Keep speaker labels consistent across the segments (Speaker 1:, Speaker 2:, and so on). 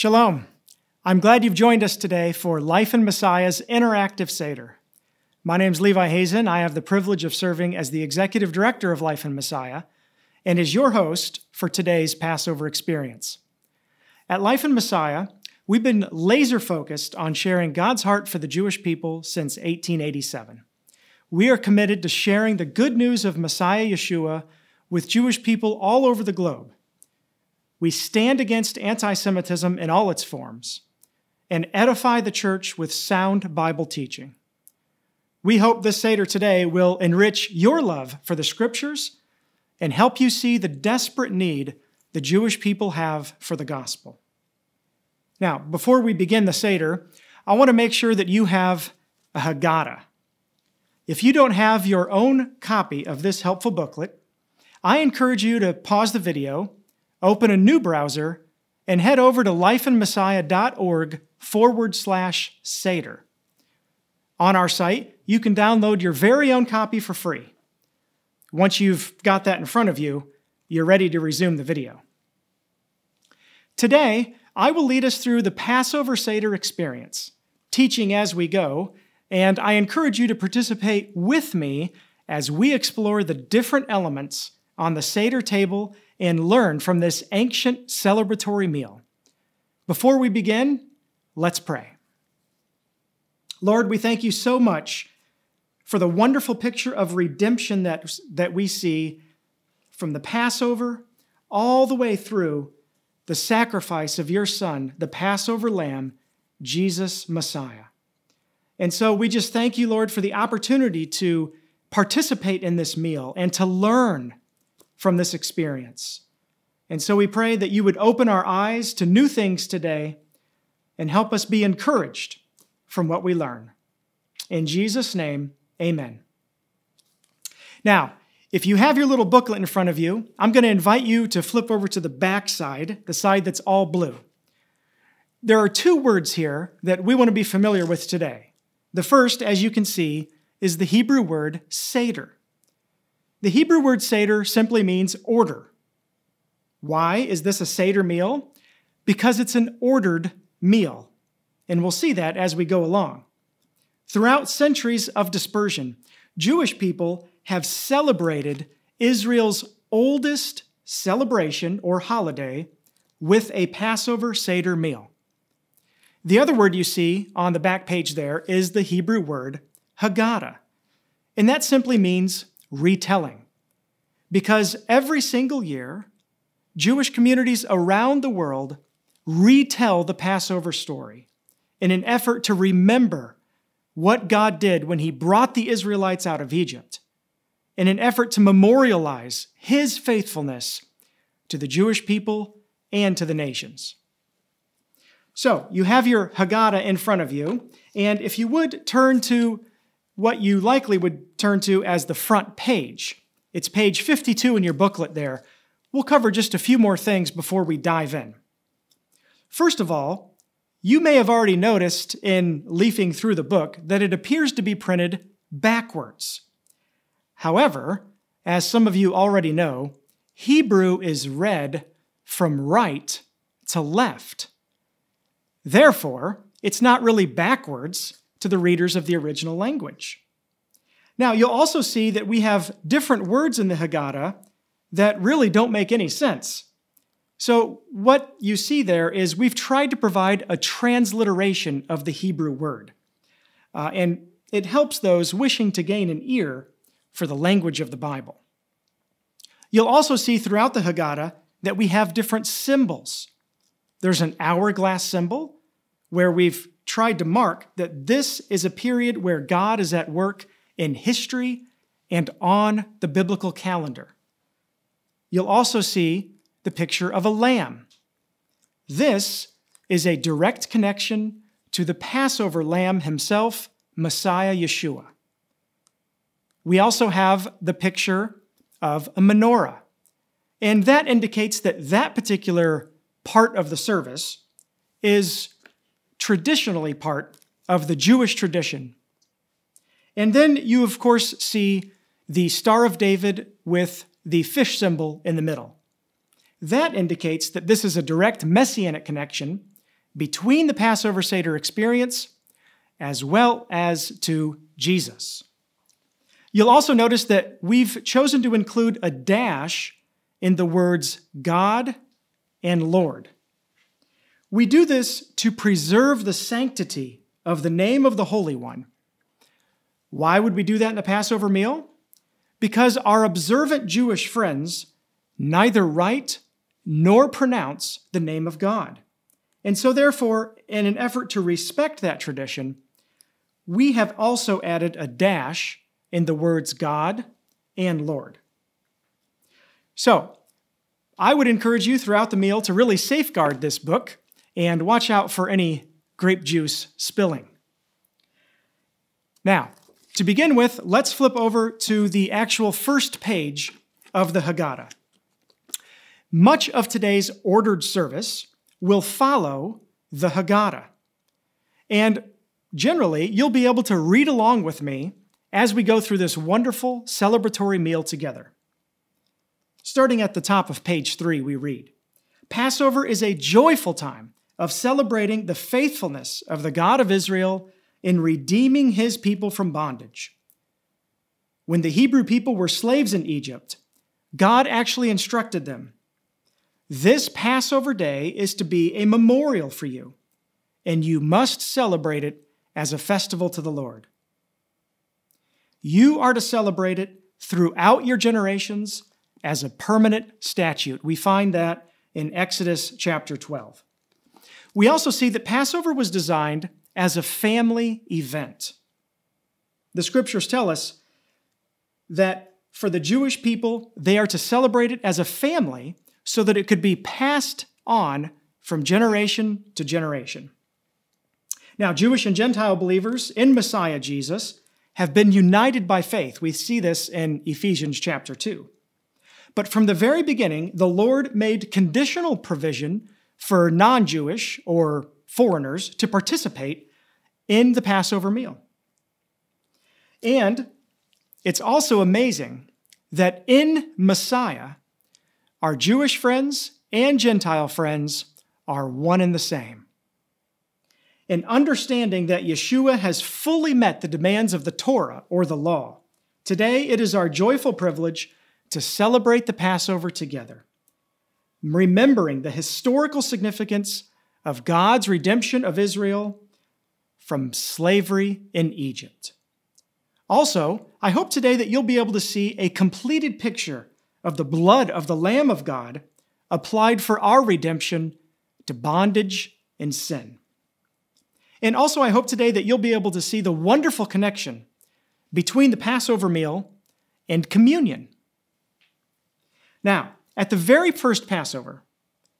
Speaker 1: Shalom. I'm glad you've joined us today for Life in Messiah's Interactive Seder. My name is Levi Hazen. I have the privilege of serving as the Executive Director of Life in Messiah and as your host for today's Passover experience. At Life in Messiah, we've been laser focused on sharing God's heart for the Jewish people since 1887. We are committed to sharing the good news of Messiah Yeshua with Jewish people all over the globe. We stand against anti Semitism in all its forms and edify the church with sound Bible teaching. We hope this Seder today will enrich your love for the scriptures and help you see the desperate need the Jewish people have for the gospel. Now, before we begin the Seder, I want to make sure that you have a Haggadah. If you don't have your own copy of this helpful booklet, I encourage you to pause the video, open a new browser, and head over to lifeinmessiah.org forward slash Seder. On our site, you can download your very own copy for free. Once you've got that in front of you, you're ready to resume the video. Today, I will lead us through the Passover Seder experience, teaching as we go, and I encourage you to participate with me as we explore the different elements on the Seder table and learn from this ancient celebratory meal. Before we begin, let's pray. Lord, we thank you so much for the wonderful picture of redemption that, that we see from the Passover all the way through the sacrifice of your Son, the Passover Lamb, Jesus Messiah. And so we just thank you, Lord, for the opportunity to participate in this meal and to learn from this experience. And so we pray that you would open our eyes to new things today and help us be encouraged from what we learn. In Jesus' name, amen. Now, if you have your little booklet in front of you, I'm going to invite you to flip over to the back side, the side that's all blue. There are two words here that we want to be familiar with today. The first, as you can see, is the Hebrew word Seder. The Hebrew word Seder simply means order. Why is this a Seder meal? Because it's an ordered meal. And we'll see that as we go along. Throughout centuries of dispersion, Jewish people have celebrated Israel's oldest celebration or holiday with a Passover Seder meal. The other word you see on the back page there is the Hebrew word Haggadah, and that simply means retelling. Because every single year, Jewish communities around the world retell the Passover story in an effort to remember what God did when He brought the Israelites out of Egypt, in an effort to memorialize His faithfulness to the Jewish people and to the nations. So, you have your Haggadah in front of you, and if you would turn to what you likely would turn to as the front page, it's page 52 in your booklet there. We'll cover just a few more things before we dive in. First of all, you may have already noticed in leafing through the book that it appears to be printed backwards. However, as some of you already know, Hebrew is read from right to left. Therefore, it's not really backwards to the readers of the original language. Now, you'll also see that we have different words in the Haggadah that really don't make any sense. So, what you see there is we've tried to provide a transliteration of the Hebrew word. Uh, and it helps those wishing to gain an ear for the language of the Bible. You'll also see throughout the Haggadah that we have different symbols. There's an hourglass symbol where we've tried to mark that this is a period where God is at work in history and on the biblical calendar. You'll also see the picture of a lamb. This is a direct connection to the Passover lamb himself, Messiah Yeshua. We also have the picture of a menorah, and that indicates that that particular part of the service is traditionally part of the Jewish tradition and then you, of course, see the Star of David with the fish symbol in the middle. That indicates that this is a direct messianic connection between the Passover Seder experience as well as to Jesus. You'll also notice that we've chosen to include a dash in the words God and Lord. We do this to preserve the sanctity of the name of the Holy One. Why would we do that in a Passover meal? Because our observant Jewish friends neither write nor pronounce the name of God. And so, therefore, in an effort to respect that tradition, we have also added a dash in the words God and Lord. So, I would encourage you throughout the meal to really safeguard this book and watch out for any grape juice spilling. Now, to begin with, let's flip over to the actual first page of the Haggadah. Much of today's ordered service will follow the Haggadah. And generally, you'll be able to read along with me as we go through this wonderful celebratory meal together. Starting at the top of page three, we read Passover is a joyful time of celebrating the faithfulness of the God of Israel in redeeming his people from bondage. When the Hebrew people were slaves in Egypt, God actually instructed them This Passover day is to be a memorial for you, and you must celebrate it as a festival to the Lord. You are to celebrate it throughout your generations as a permanent statute. We find that in Exodus chapter 12. We also see that Passover was designed as a family event. The scriptures tell us that for the Jewish people, they are to celebrate it as a family so that it could be passed on from generation to generation. Now, Jewish and Gentile believers in Messiah Jesus have been united by faith. We see this in Ephesians chapter 2. But from the very beginning, the Lord made conditional provision for non Jewish or foreigners to participate in the Passover meal. And it's also amazing that in Messiah, our Jewish friends and Gentile friends are one and the same in understanding that Yeshua has fully met the demands of the Torah or the law. Today, it is our joyful privilege to celebrate the Passover together, remembering the historical significance of God's redemption of Israel from slavery in Egypt. Also, I hope today that you'll be able to see a completed picture of the blood of the Lamb of God applied for our redemption to bondage and sin. And also, I hope today that you'll be able to see the wonderful connection between the Passover meal and communion. Now, at the very first Passover,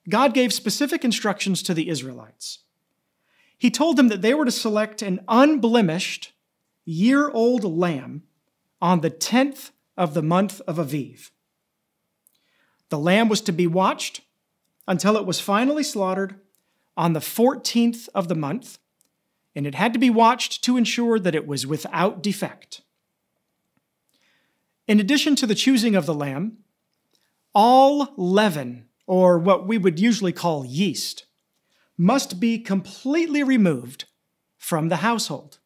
Speaker 1: God gave specific instructions to the Israelites. He told them that they were to select an unblemished, year old lamb on the 10th of the month of Aviv. The lamb was to be watched until it was finally slaughtered on the 14th of the month and it had to be watched to ensure that it was without defect. In addition to the choosing of the lamb, all leaven, or what we would usually call yeast, must be completely removed from the household.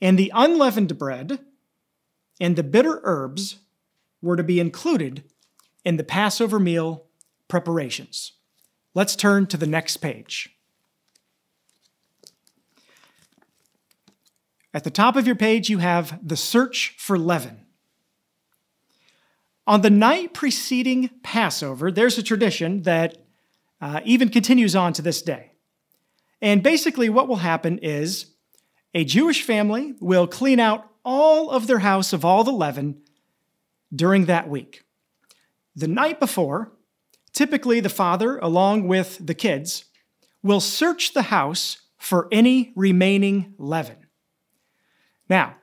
Speaker 1: And the unleavened bread and the bitter herbs were to be included in the Passover meal preparations. Let's turn to the next page. At the top of your page, you have the search for leaven. On the night preceding Passover, there's a tradition that uh, even continues on to this day. And basically, what will happen is a Jewish family will clean out all of their house of all the leaven during that week. The night before, typically the father, along with the kids, will search the house for any remaining leaven. Now,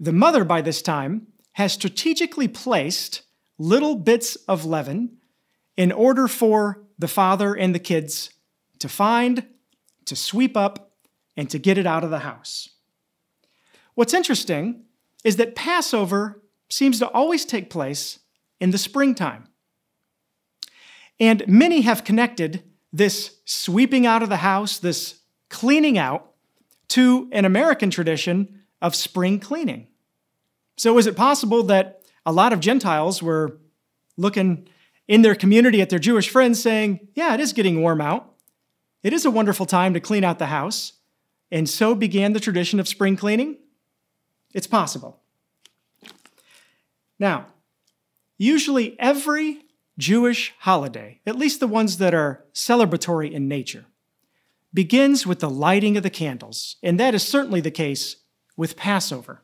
Speaker 1: the mother by this time has strategically placed little bits of leaven in order for the father and the kids to find, to sweep up, and to get it out of the house. What's interesting is that Passover seems to always take place in the springtime. And many have connected this sweeping out of the house, this cleaning out, to an American tradition of spring cleaning. So, is it possible that a lot of Gentiles were looking in their community at their Jewish friends saying, Yeah, it is getting warm out. It is a wonderful time to clean out the house. And so began the tradition of spring cleaning? It's possible. Now, usually every Jewish holiday, at least the ones that are celebratory in nature, begins with the lighting of the candles, and that is certainly the case with Passover.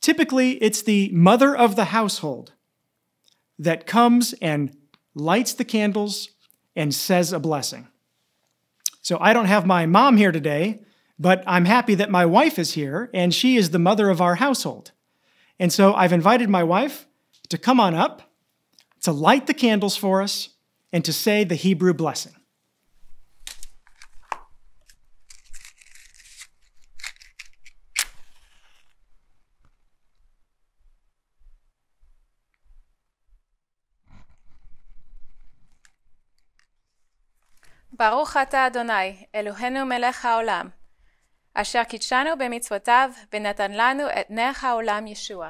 Speaker 1: Typically, it's the mother of the household that comes and lights the candles and says a blessing. So I don't have my mom here today, but I'm happy that my wife is here, and she is the mother of our household. And so I've invited my wife to come on up, to light the candles for us, and to say the Hebrew blessing.
Speaker 2: ברוך אתה אדוני, אלוהינו מלך העולם, אשר קידשנו במצוותיו, ונתן לנו את נר העולם ישוע.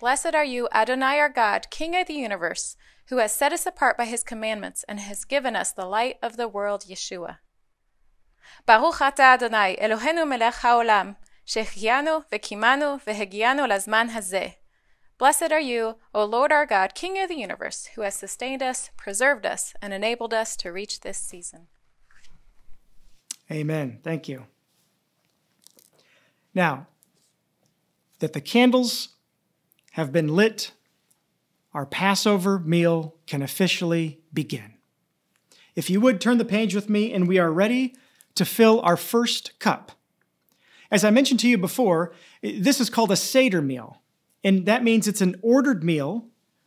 Speaker 2: Blessed are you, Adonai our God, King of the universe, who has set us apart by his commandments and has given us the light of the world, Yeshua. ברוך אתה אדוני, אלוהינו מלך העולם, שהחיינו וקימנו והגיענו לזמן הזה. Blessed are you, O Lord our God, King of the universe, who has sustained us, preserved us, and enabled us to reach this season.
Speaker 1: Amen. Thank you. Now, that the candles have been lit, our Passover meal can officially begin. If you would turn the page with me, and we are ready to fill our first cup. As I mentioned to you before, this is called a Seder meal, and that means it's an ordered meal.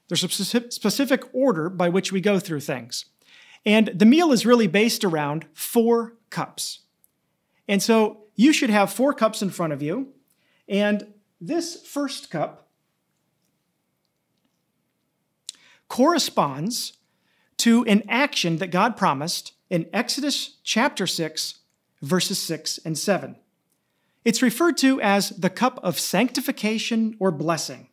Speaker 1: There's a specific order by which we go through things. And the meal is really based around four cups. And so you should have four cups in front of you. And this first cup corresponds to an action that God promised in Exodus chapter 6, verses 6 and 7. It's referred to as the cup of sanctification or blessing.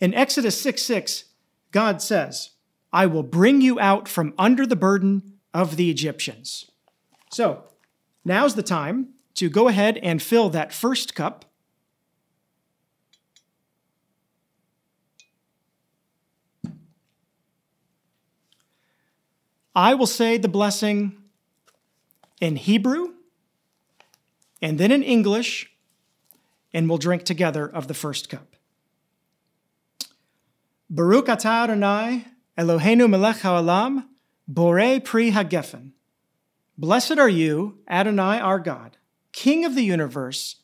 Speaker 1: In Exodus 6 6, God says, I will bring you out from under the burden of the Egyptians. So, now's the time to go ahead and fill that first cup. I will say the blessing in Hebrew and then in English, and we'll drink together of the first cup. Baruch atah Adonai Eloheinu melech haolam, borei pri hagefen. Blessed are you, Adonai our God, King of the universe,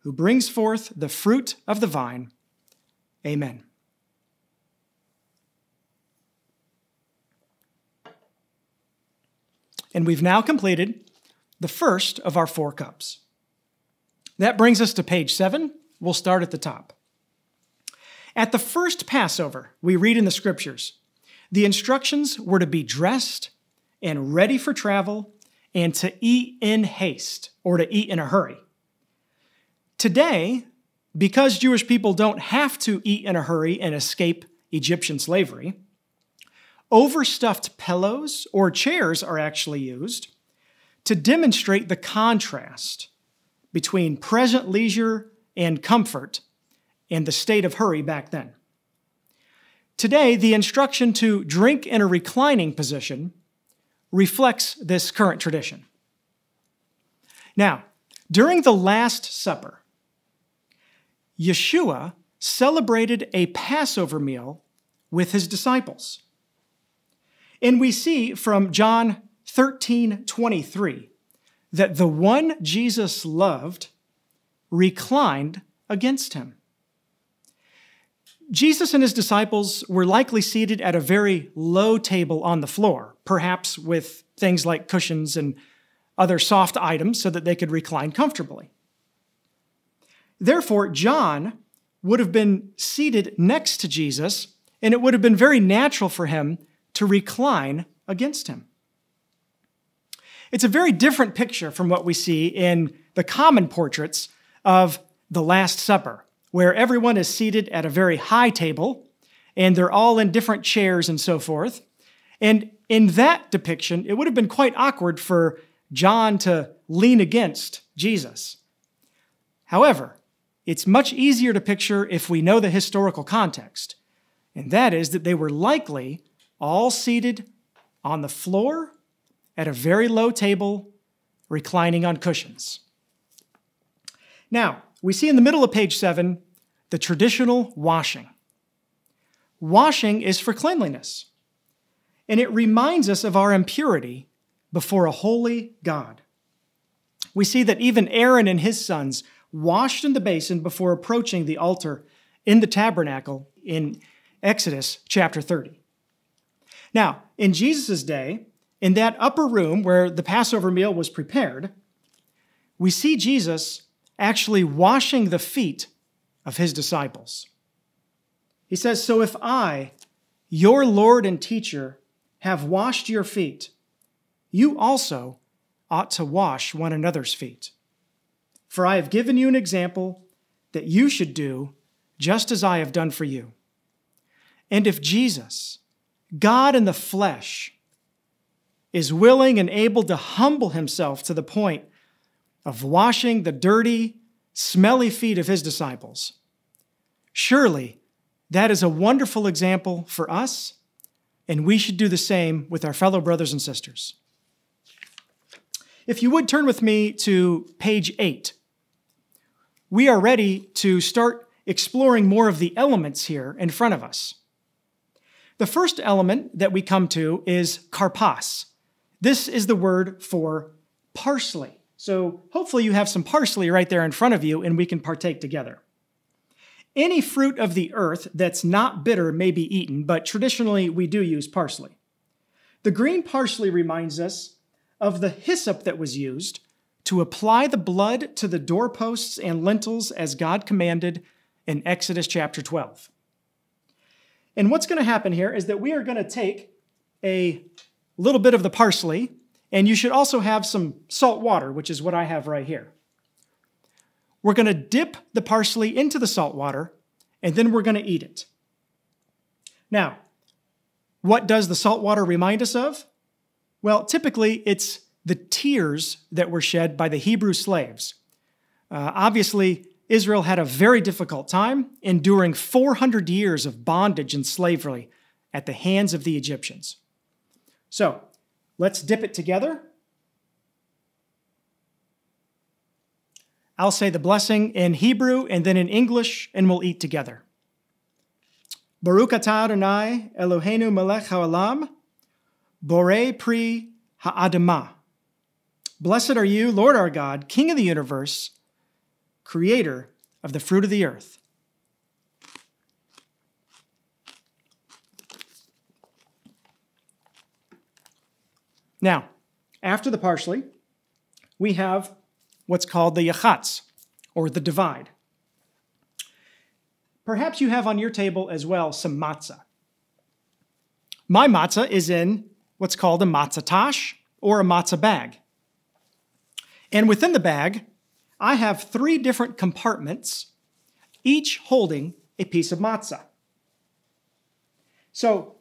Speaker 1: who brings forth the fruit of the vine. Amen. And we've now completed the first of our four cups. That brings us to page seven. We'll start at the top. At the first Passover, we read in the scriptures, the instructions were to be dressed and ready for travel and to eat in haste or to eat in a hurry. Today, because Jewish people don't have to eat in a hurry and escape Egyptian slavery, overstuffed pillows or chairs are actually used to demonstrate the contrast between present leisure and comfort and the state of hurry back then. Today, the instruction to drink in a reclining position reflects this current tradition. Now, during the Last Supper, Yeshua celebrated a Passover meal with his disciples. And we see from John 13 23 that the one Jesus loved reclined against him. Jesus and his disciples were likely seated at a very low table on the floor, perhaps with things like cushions and other soft items so that they could recline comfortably. Therefore, John would have been seated next to Jesus, and it would have been very natural for him to recline against him. It's a very different picture from what we see in the common portraits of the Last Supper, where everyone is seated at a very high table and they're all in different chairs and so forth. And in that depiction, it would have been quite awkward for John to lean against Jesus. However, it's much easier to picture if we know the historical context, and that is that they were likely all seated on the floor at a very low table, reclining on cushions. Now, we see in the middle of page seven the traditional washing. Washing is for cleanliness, and it reminds us of our impurity before a holy God. We see that even Aaron and his sons washed in the basin before approaching the altar in the tabernacle in Exodus chapter 30. Now, in Jesus' day, in that upper room where the Passover meal was prepared, we see Jesus actually washing the feet of his disciples. He says, So if I, your Lord and teacher, have washed your feet, you also ought to wash one another's feet. For I have given you an example that you should do just as I have done for you. And if Jesus, God in the flesh, is willing and able to humble himself to the point of washing the dirty, smelly feet of his disciples, surely that is a wonderful example for us, and we should do the same with our fellow brothers and sisters. If you would turn with me to page eight, we are ready to start exploring more of the elements here in front of us. The first element that we come to is karpas. This is the word for parsley. So hopefully you have some parsley right there in front of you and we can partake together. Any fruit of the earth that's not bitter may be eaten, but traditionally we do use parsley. The green parsley reminds us of the hyssop that was used to apply the blood to the doorposts and lintels as God commanded in Exodus chapter 12. And what's going to happen here is that we are going to take a little bit of the parsley, and you should also have some salt water, which is what I have right here. We're going to dip the parsley into the salt water, and then we're going to eat it. Now, what does the salt water remind us of? Well, typically it's the tears that were shed by the Hebrew slaves. Uh, obviously, Israel had a very difficult time, enduring 400 years of bondage and slavery at the hands of the Egyptians. So, let's dip it together. I'll say the blessing in Hebrew and then in English, and we'll eat together. Baruch atah Adonai Eloheinu melech haolam, Borei Pri Ha'adamah. Blessed are you, Lord our God, King of the universe, creator of the fruit of the earth. Now, after the parsley, we have what's called the yachatz, or the divide. Perhaps you have on your table as well some matzah. My matzah is in what's called a matzah tash or a matzah bag. And within the bag, I have three different compartments, each holding a piece of matzah. So,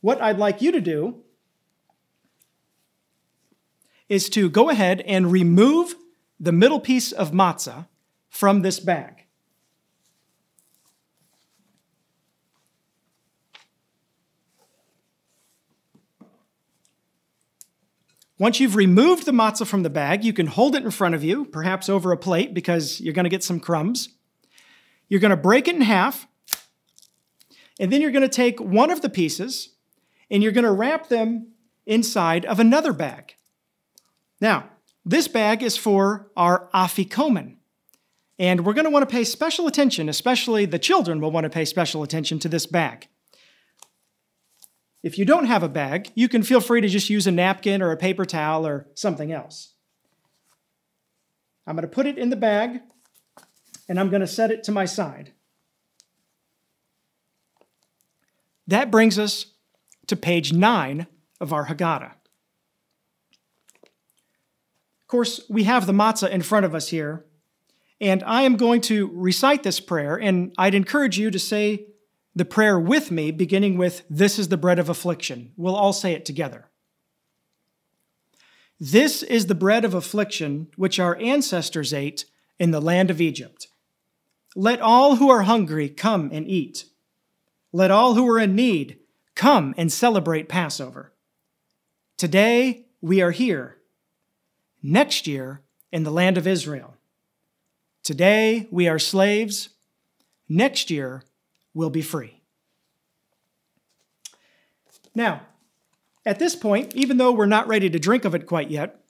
Speaker 1: what I'd like you to do is to go ahead and remove the middle piece of matzah from this bag. Once you've removed the matzah from the bag, you can hold it in front of you, perhaps over a plate because you're going to get some crumbs. You're going to break it in half, and then you're going to take one of the pieces and you're going to wrap them inside of another bag. Now, this bag is for our afikomen, and we're going to want to pay special attention, especially the children will want to pay special attention to this bag. If you don't have a bag, you can feel free to just use a napkin or a paper towel or something else. I'm going to put it in the bag and I'm going to set it to my side. That brings us to page 9 of our Haggadah. Course, we have the matzah in front of us here, and I am going to recite this prayer, and I'd encourage you to say the prayer with me, beginning with, This is the bread of affliction. We'll all say it together. This is the bread of affliction which our ancestors ate in the land of Egypt. Let all who are hungry come and eat. Let all who are in need come and celebrate Passover. Today we are here. Next year in the land of Israel. Today we are slaves. Next year we'll be free. Now, at this point, even though we're not ready to drink of it quite yet,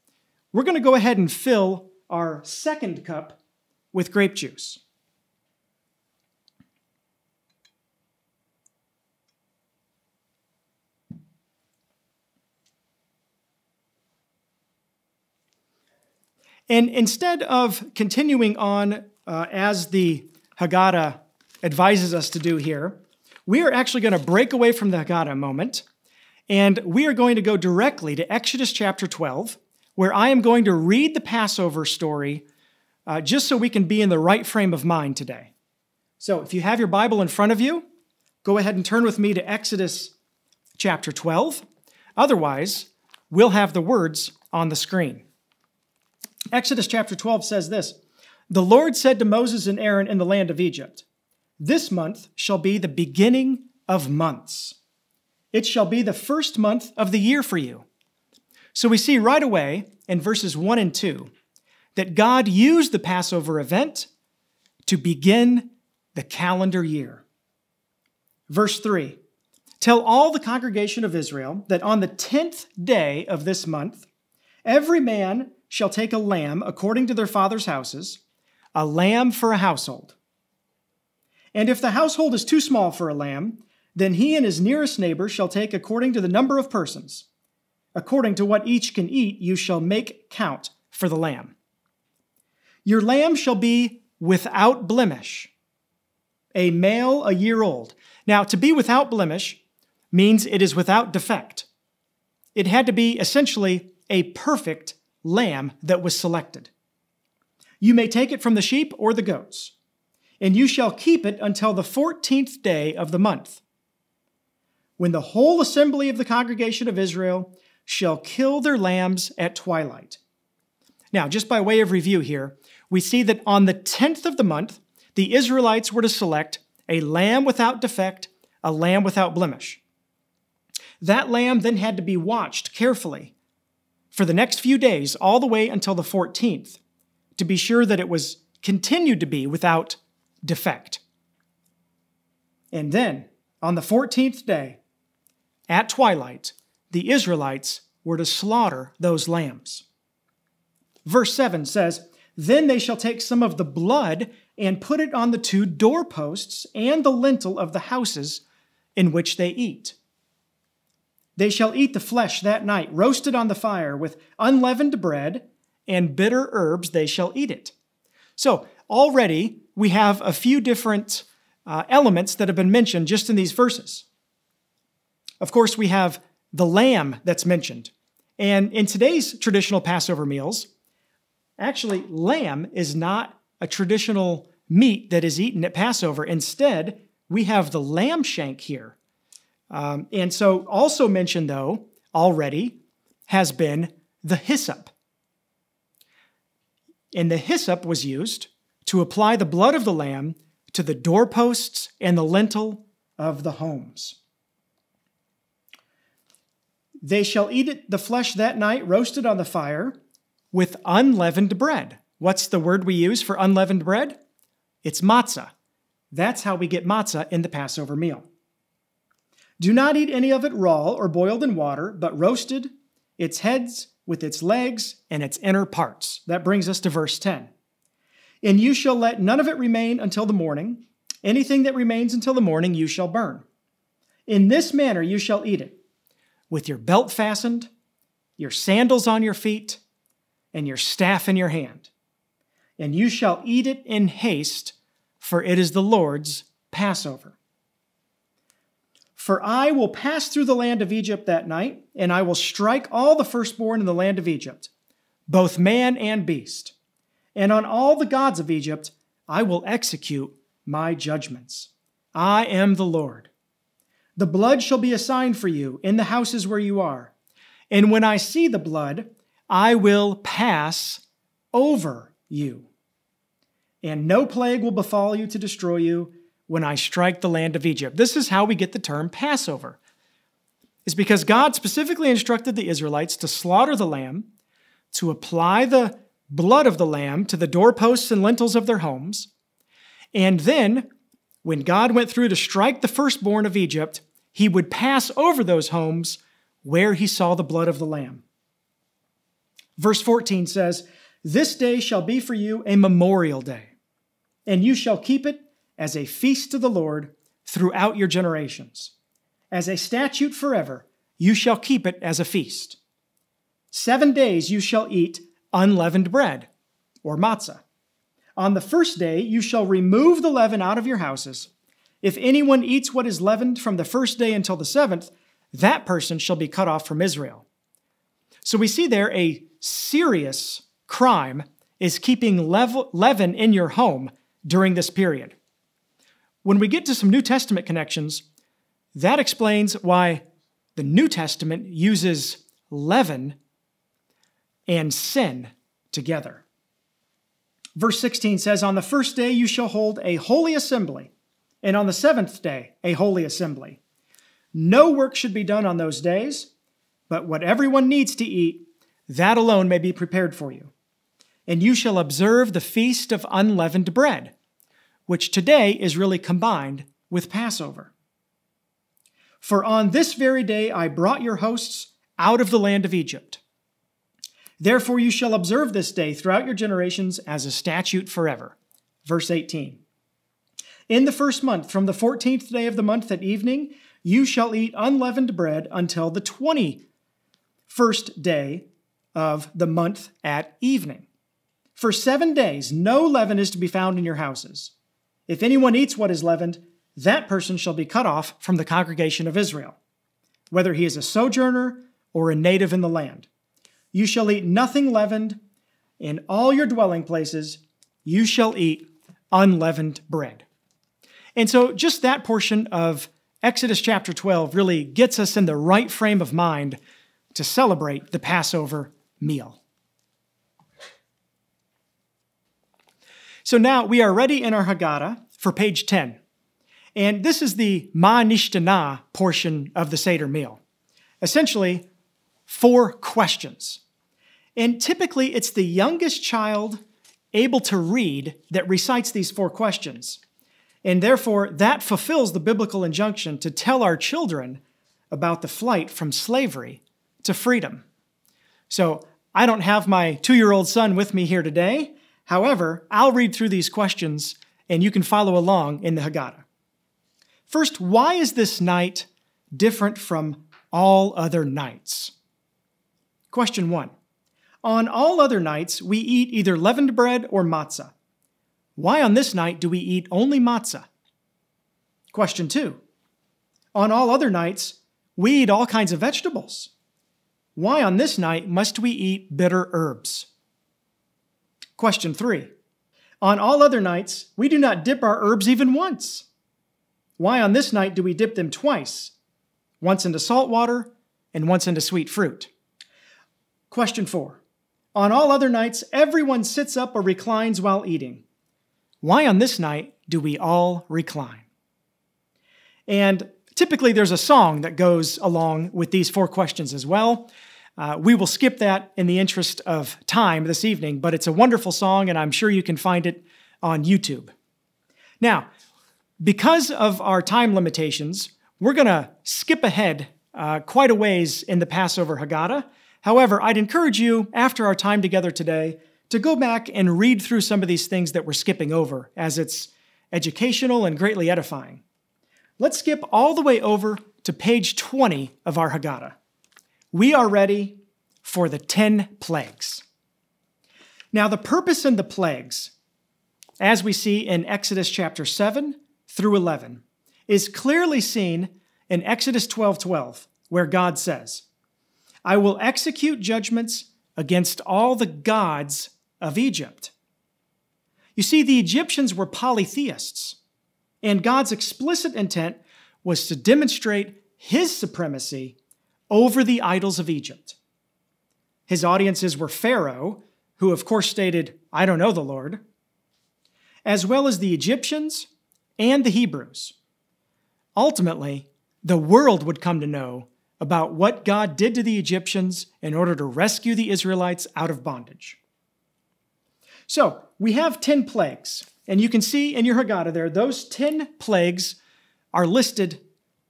Speaker 1: we're going to go ahead and fill our second cup with grape juice. And instead of continuing on uh, as the Haggadah advises us to do here, we are actually going to break away from the Haggadah moment, and we are going to go directly to Exodus chapter 12, where I am going to read the Passover story uh, just so we can be in the right frame of mind today. So if you have your Bible in front of you, go ahead and turn with me to Exodus chapter 12. Otherwise, we'll have the words on the screen. Exodus chapter 12 says this The Lord said to Moses and Aaron in the land of Egypt, This month shall be the beginning of months. It shall be the first month of the year for you. So we see right away in verses 1 and 2 that God used the Passover event to begin the calendar year. Verse 3 Tell all the congregation of Israel that on the tenth day of this month, every man shall take a lamb according to their father's houses, a lamb for a household. And if the household is too small for a lamb, then he and his nearest neighbor shall take according to the number of persons. According to what each can eat, you shall make count for the lamb. Your lamb shall be without blemish, a male a year old. Now, to be without blemish means it is without defect. It had to be essentially a perfect lamb that was selected. You may take it from the sheep or the goats, and you shall keep it until the fourteenth day of the month, when the whole assembly of the congregation of Israel shall kill their lambs at twilight. Now, just by way of review here, we see that on the 10th of the month, the Israelites were to select a lamb without defect, a lamb without blemish. That lamb then had to be watched carefully for the next few days, all the way until the 14th, to be sure that it was continued to be without defect. And then, on the 14th day, at twilight, the Israelites were to slaughter those lambs. Verse 7 says, Then they shall take some of the blood and put it on the two doorposts and the lintel of the houses in which they eat. They shall eat the flesh that night, roasted on the fire with unleavened bread and bitter herbs, they shall eat it. So, already we have a few different uh, elements that have been mentioned just in these verses. Of course, we have the lamb that's mentioned. And in today's traditional Passover meals, actually, lamb is not a traditional meat that is eaten at Passover. Instead, we have the lamb shank here. Um, and so, also mentioned, though, already has been the hyssop. And the hyssop was used to apply the blood of the lamb to the doorposts and the lintel of the homes. They shall eat it, the flesh that night, roasted on the fire, with unleavened bread. What's the word we use for unleavened bread? It's matzah. That's how we get matzah in the Passover meal. Do not eat any of it raw or boiled in water, but roasted, its heads with its legs and its inner parts. That brings us to verse 10. And you shall let none of it remain until the morning. Anything that remains until the morning you shall burn. In this manner you shall eat it, with your belt fastened, your sandals on your feet, and your staff in your hand. And you shall eat it in haste, for it is the Lord's Passover. For I will pass through the land of Egypt that night, and I will strike all the firstborn in the land of Egypt, both man and beast. And on all the gods of Egypt I will execute my judgments. I am the Lord. The blood shall be a sign for you in the houses where you are. And when I see the blood, I will pass over you. And no plague will befall you to destroy you when I strike the land of Egypt. This is how we get the term Passover. Is because God specifically instructed the Israelites to slaughter the lamb, to apply the blood of the lamb to the doorposts and lintels of their homes, and then when God went through to strike the firstborn of Egypt, he would pass over those homes where he saw the blood of the Lamb. Verse 14 says, This day shall be for you a memorial day, and you shall keep it as a feast to the Lord throughout your generations. As a statute forever, you shall keep it as a feast. Seven days you shall eat unleavened bread, or matzah. On the first day you shall remove the leaven out of your houses. If anyone eats what is leavened from the first day until the seventh, that person shall be cut off from Israel. So we see there a serious crime is keeping leaven in your home during this period. When we get to some New Testament connections, that explains why the New Testament uses leaven and sin together. Verse 16 says, On the first day you shall hold a holy assembly, and on the seventh day a holy assembly. No work should be done on those days, but what everyone needs to eat, that alone may be prepared for you. And you shall observe the feast of unleavened bread, which today is really combined with Passover. For on this very day I brought your hosts out of the land of Egypt. Therefore, you shall observe this day throughout your generations as a statute forever. Verse 18. In the first month, from the 14th day of the month at evening, you shall eat unleavened bread until the 21st day of the month at evening. For seven days, no leaven is to be found in your houses. If anyone eats what is leavened, that person shall be cut off from the congregation of Israel, whether he is a sojourner or a native in the land. You shall eat nothing leavened. In all your dwelling places, you shall eat unleavened bread. And so, just that portion of Exodus chapter 12 really gets us in the right frame of mind to celebrate the Passover meal. So now we are ready in our Haggadah for page 10. And this is the Ma Nishtana portion of the Seder meal. Essentially, four questions. And typically, it's the youngest child able to read that recites these four questions. And therefore, that fulfills the biblical injunction to tell our children about the flight from slavery to freedom. So, I don't have my two year old son with me here today. However, I'll read through these questions and you can follow along in the Haggadah. First, why is this night different from all other nights? Question one on all other nights, we eat either leavened bread or matzah. Why on this night do we eat only matzah? Question two. On all other nights, we eat all kinds of vegetables. Why on this night must we eat bitter herbs? Question three. On all other nights, we do not dip our herbs even once. Why on this night do we dip them twice? Once into salt water and once into sweet fruit. Question four. On all other nights, everyone sits up or reclines while eating. Why on this night do we all recline? And typically there's a song that goes along with these four questions as well. Uh, we will skip that in the interest of time this evening, but it's a wonderful song, and I'm sure you can find it on YouTube. Now, because of our time limitations, we're going to skip ahead uh, quite a ways in the Passover Haggadah However, I'd encourage you, after our time together today, to go back and read through some of these things that we're skipping over, as it's educational and greatly edifying. Let's skip all the way over to page 20 of our Haggadah. We are ready for the 10 plagues. Now, the purpose in the plagues, as we see in Exodus chapter 7 through 11, is clearly seen in Exodus 12 12, where God says, I will execute judgments against all the gods of Egypt. You see, the Egyptians were polytheists, and God's explicit intent was to demonstrate his supremacy over the idols of Egypt. His audiences were Pharaoh, who of course stated, I don't know the Lord, as well as the Egyptians and the Hebrews. Ultimately, the world would come to know about what God did to the Egyptians in order to rescue the Israelites out of bondage. So, we have 10 plagues, and you can see in your Haggadah there, those 10 plagues are listed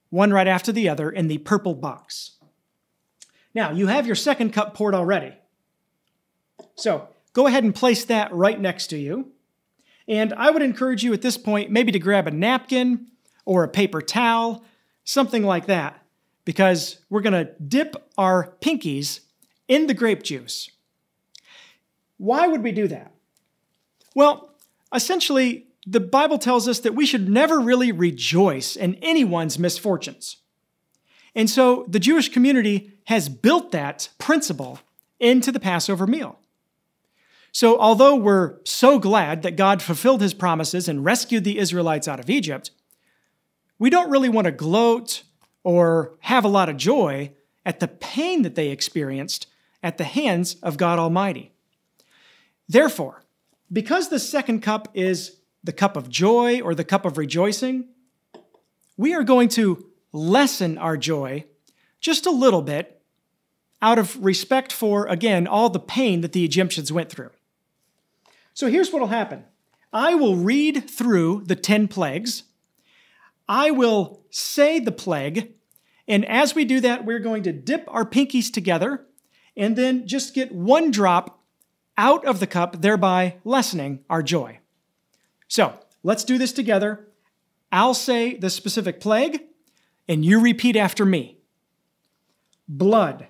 Speaker 1: one right after the other in the purple box. Now, you have your second cup poured already. So, go ahead and place that right next to you. And I would encourage you at this point maybe to grab a napkin or a paper towel, something like that, because we're going to dip our pinkies in the grape juice. Why would we do that? Well, essentially, the Bible tells us that we should never really rejoice in anyone's misfortunes. And so the Jewish community has built that principle into the Passover meal. So, although we're so glad that God fulfilled his promises and rescued the Israelites out of Egypt, we don't really want to gloat or have a lot of joy at the pain that they experienced at the hands of God Almighty. Therefore, because the second cup is the cup of joy or the cup of rejoicing, we are going to lessen our joy just a little bit out of respect for, again, all the pain that the Egyptians went through. So here's what will happen I will read through the 10 plagues, I will say the plague, and as we do that, we're going to dip our pinkies together and then just get one drop out of the cup, thereby lessening our joy. So let's do this together. I'll say the specific plague, and you repeat after me. Blood,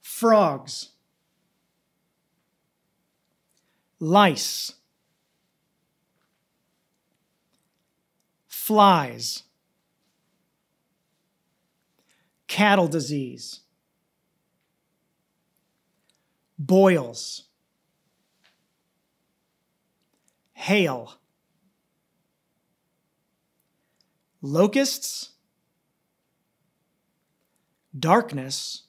Speaker 1: frogs, lice, flies, cattle disease, boils, hail, locusts, darkness,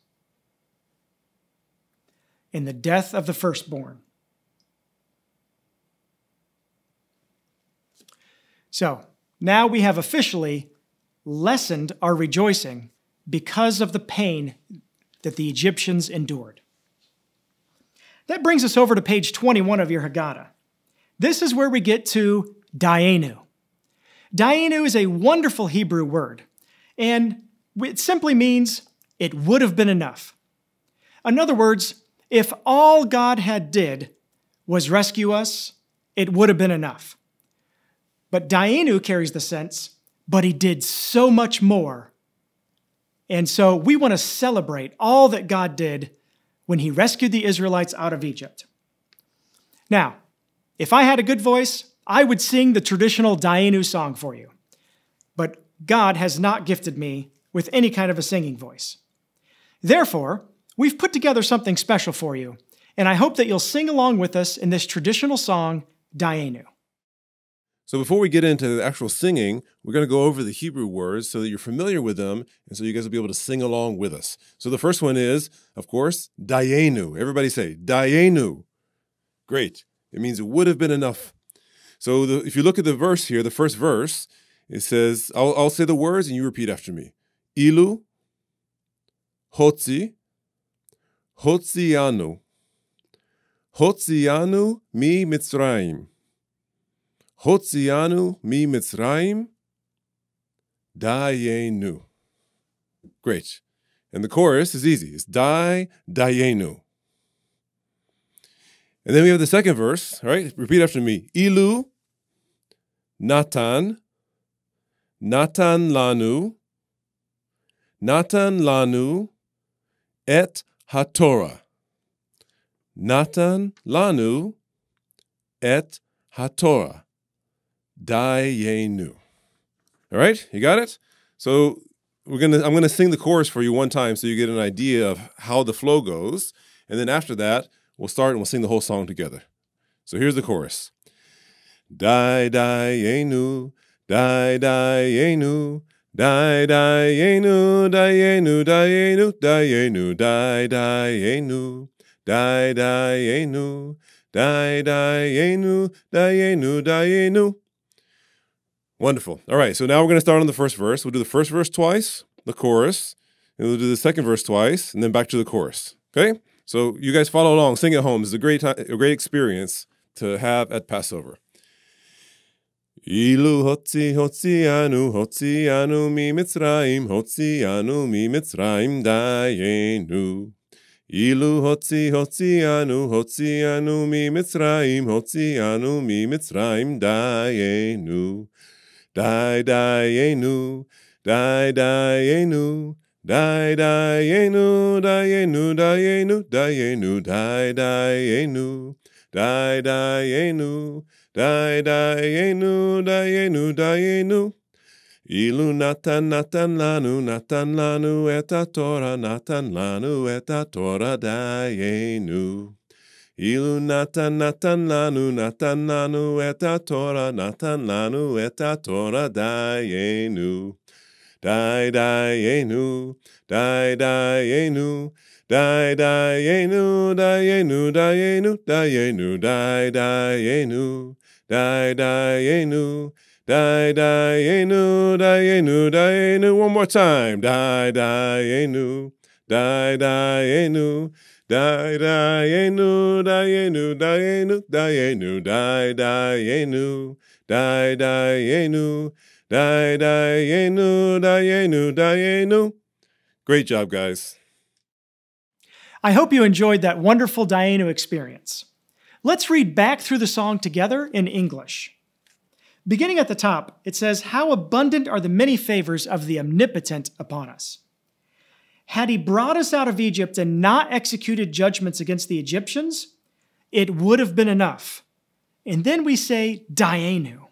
Speaker 1: and the death of the firstborn. So now we have officially lessened our rejoicing because of the pain that the Egyptians endured. That brings us over to page 21 of your Haggadah. This is where we get to Dayenu. Dayenu is a wonderful Hebrew word, and it simply means it would have been enough. In other words, if all God had did was rescue us, it would have been enough. But Dayenu carries the sense, but he did so much more. And so we want to celebrate all that God did when he rescued the Israelites out of Egypt. Now, if I had a good voice, I would sing the traditional Dayenu song for you. But God has not gifted me with any kind of a singing voice. Therefore, we've put together something special for you, and I hope that you'll sing along with us in this traditional song, Dayenu.
Speaker 3: So before we get into the actual singing, we're going to go over the Hebrew words so that you're familiar with them and so you guys will be able to sing along with us. So the first one is, of course, Dayenu. Everybody say, Dayenu. Great. It means it would have been enough. So the, if you look at the verse here, the first verse, it says, I'll, I'll say the words and you repeat after me. Ilu, Hotzi, Hotzianu, Hotzianu mi Mitzrayim. Hotzianu mi Mitzrayim dayenu. Great. And the chorus is easy. It's Dai Dayenu. And then we have the second verse, right? Repeat after me. Ilu Natan Natan Lanu Natan Lanu et HaTorah. Natan Lanu et HaTorah. Dayenu. All right, you got it? So we're gonna I'm gonna sing the chorus for you one time so you get an idea of how the flow goes, and then after that we'll start and we'll sing the whole song together. So here's the chorus. Die die enu, die die enu, die die enu, die enu, die enu, die enu, die die enu, die die enu, die die enu, die enu, die enu. Wonderful. All right, so now we're going to start on the first verse. We'll do the first verse twice, the chorus, and we'll do the second verse twice, and then back to the chorus. Okay? So you guys follow along, sing at home. It's a great time, a great experience to have at Passover. אילו הוציא הוציאנו, הוציאנו ממצרים, הוציאנו ממצרים דיינו. אילו הוציא הוציאנו, הוציאנו ממצרים, הוציאנו ממצרים דיינו. די דיינו, די דיינו, Dai Dayenu Dayenu Dayenu Dayenu Dai Dayenu Dai Dayenu Dai Dayenu Dayenu Dayenu Ilu natan natan lanu natan lanu et HaTorah natan lanu et HaTorah Dayenu Ilu natan natan lanu natan lanu et HaTorah natan lanu et HaTorah Dayenu Dai Dayenu, Dai Dayenu, Dai Dayenu, Dayenu, Dayenu, Dayenu, Dai Dayenu, Dai Dayenu, Dai Dayenu, Dayenu, Dayenu, one more time. Dai Dayenu, Dai Dayenu, Dai Dayenu, Dayenu, Dayenu, Dayenu, Dai Dayenu, Dai Dayenu, Dayenu, Dayenu, Dayenu. Great job, guys.
Speaker 1: I hope you enjoyed that wonderful Dayenu experience. Let's read back through the song together in English. Beginning at the top, it says, How abundant are the many favors of the omnipotent upon us. Had he brought us out of Egypt and not executed judgments against the Egyptians, it would have been enough. And then we say, Dayenu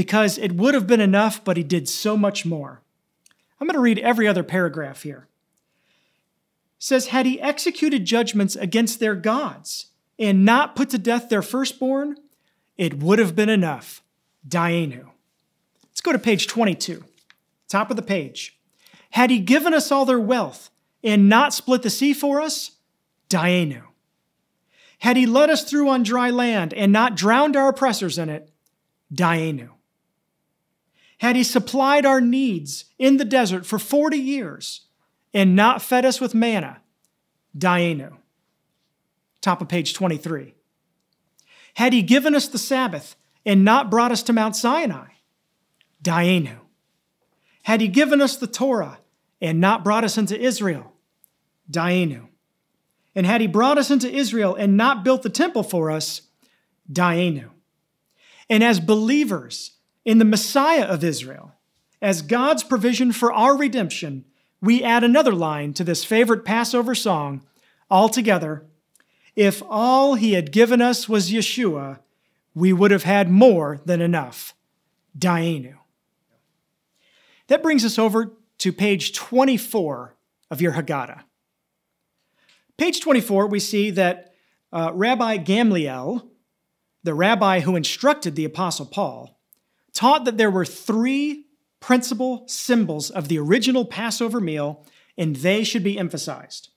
Speaker 1: because it would have been enough, but he did so much more. I'm going to read every other paragraph here. It says, Had he executed judgments against their gods and not put to death their firstborn, it would have been enough. Dayenu. Let's go to page 22, top of the page. Had he given us all their wealth and not split the sea for us? Dayenu. Had he led us through on dry land and not drowned our oppressors in it? Dayenu. Had he supplied our needs in the desert for 40 years and not fed us with manna? Dayenu. Top of page 23. Had he given us the Sabbath and not brought us to Mount Sinai? Dayenu. Had he given us the Torah and not brought us into Israel? Dayenu. And had he brought us into Israel and not built the temple for us? Dayenu. And as believers in the Messiah of Israel, as God's provision for our redemption, we add another line to this favorite Passover song altogether. If all he had given us was Yeshua, we would have had more than enough. Dayenu. That brings us over to page 24 of your Haggadah. Page 24, we see that uh, Rabbi Gamliel, the rabbi who instructed the Apostle Paul, taught that there were three principal symbols of the original Passover meal, and they should be emphasized.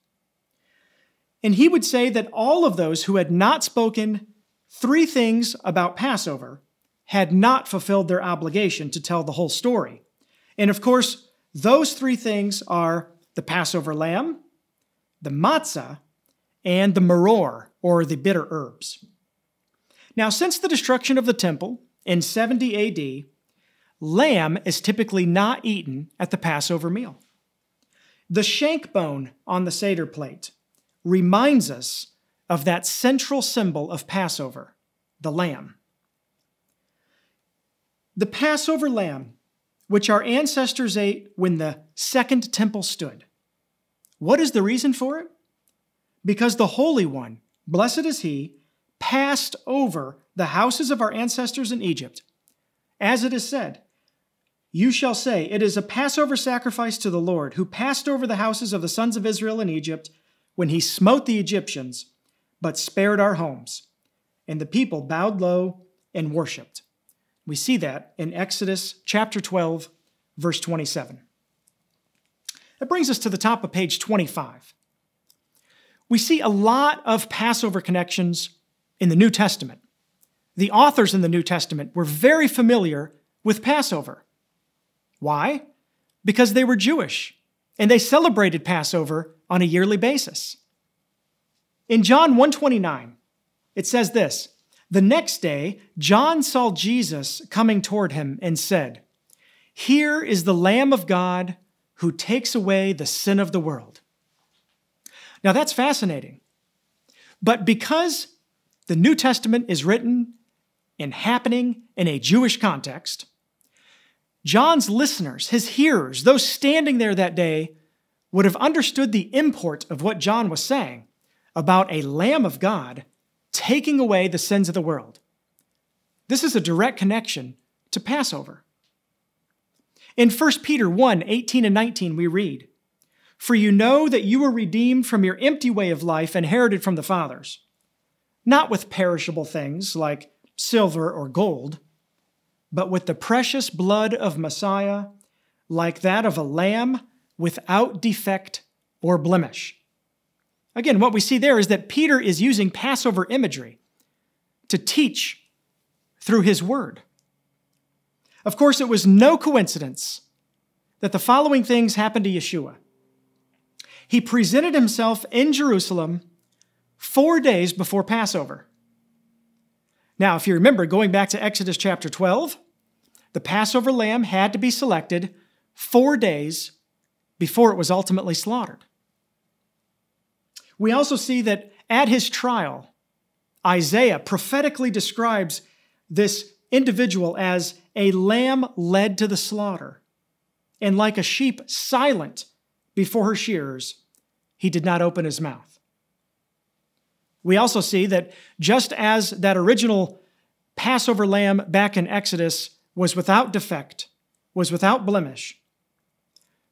Speaker 1: And he would say that all of those who had not spoken three things about Passover had not fulfilled their obligation to tell the whole story. And of course, those three things are the Passover lamb, the matzah, and the maror, or the bitter herbs. Now, since the destruction of the temple in 70 AD, lamb is typically not eaten at the Passover meal. The shank bone on the Seder plate reminds us of that central symbol of Passover, the lamb. The Passover lamb, which our ancestors ate when the second temple stood. What is the reason for it? Because the Holy One, blessed is He, passed over the houses of our ancestors in Egypt. As it is said, you shall say, It is a Passover sacrifice to the Lord, who passed over the houses of the sons of Israel in Egypt when he smote the Egyptians, but spared our homes. And the people bowed low and worshiped. We see that in Exodus chapter 12, verse 27. That brings us to the top of page 25. We see a lot of Passover connections in the New Testament. The authors in the New Testament were very familiar with Passover. Why? Because they were Jewish and they celebrated Passover on a yearly basis. In John 129, it says this The next day, John saw Jesus coming toward him and said, Here is the Lamb of God who takes away the sin of the world. Now that's fascinating. But because the New Testament is written and happening in a Jewish context, John's listeners, his hearers, those standing there that day, would have understood the import of what John was saying about a Lamb of God taking away the sins of the world. This is a direct connection to Passover. In 1 Peter 1 18 and 19, we read, For you know that you were redeemed from your empty way of life inherited from the fathers, not with perishable things like silver or gold, but with the precious blood of Messiah, like that of a lamb without defect or blemish. Again, what we see there is that Peter is using Passover imagery to teach through his word. Of course, it was no coincidence that the following things happened to Yeshua. He presented himself in Jerusalem four days before Passover. Now, if you remember, going back to Exodus chapter 12, the Passover lamb had to be selected four days before it was ultimately slaughtered. We also see that at his trial, Isaiah prophetically describes this individual as a lamb led to the slaughter. And like a sheep silent before her shearers, he did not open his mouth. We also see that just as that original Passover lamb back in Exodus was without defect, was without blemish,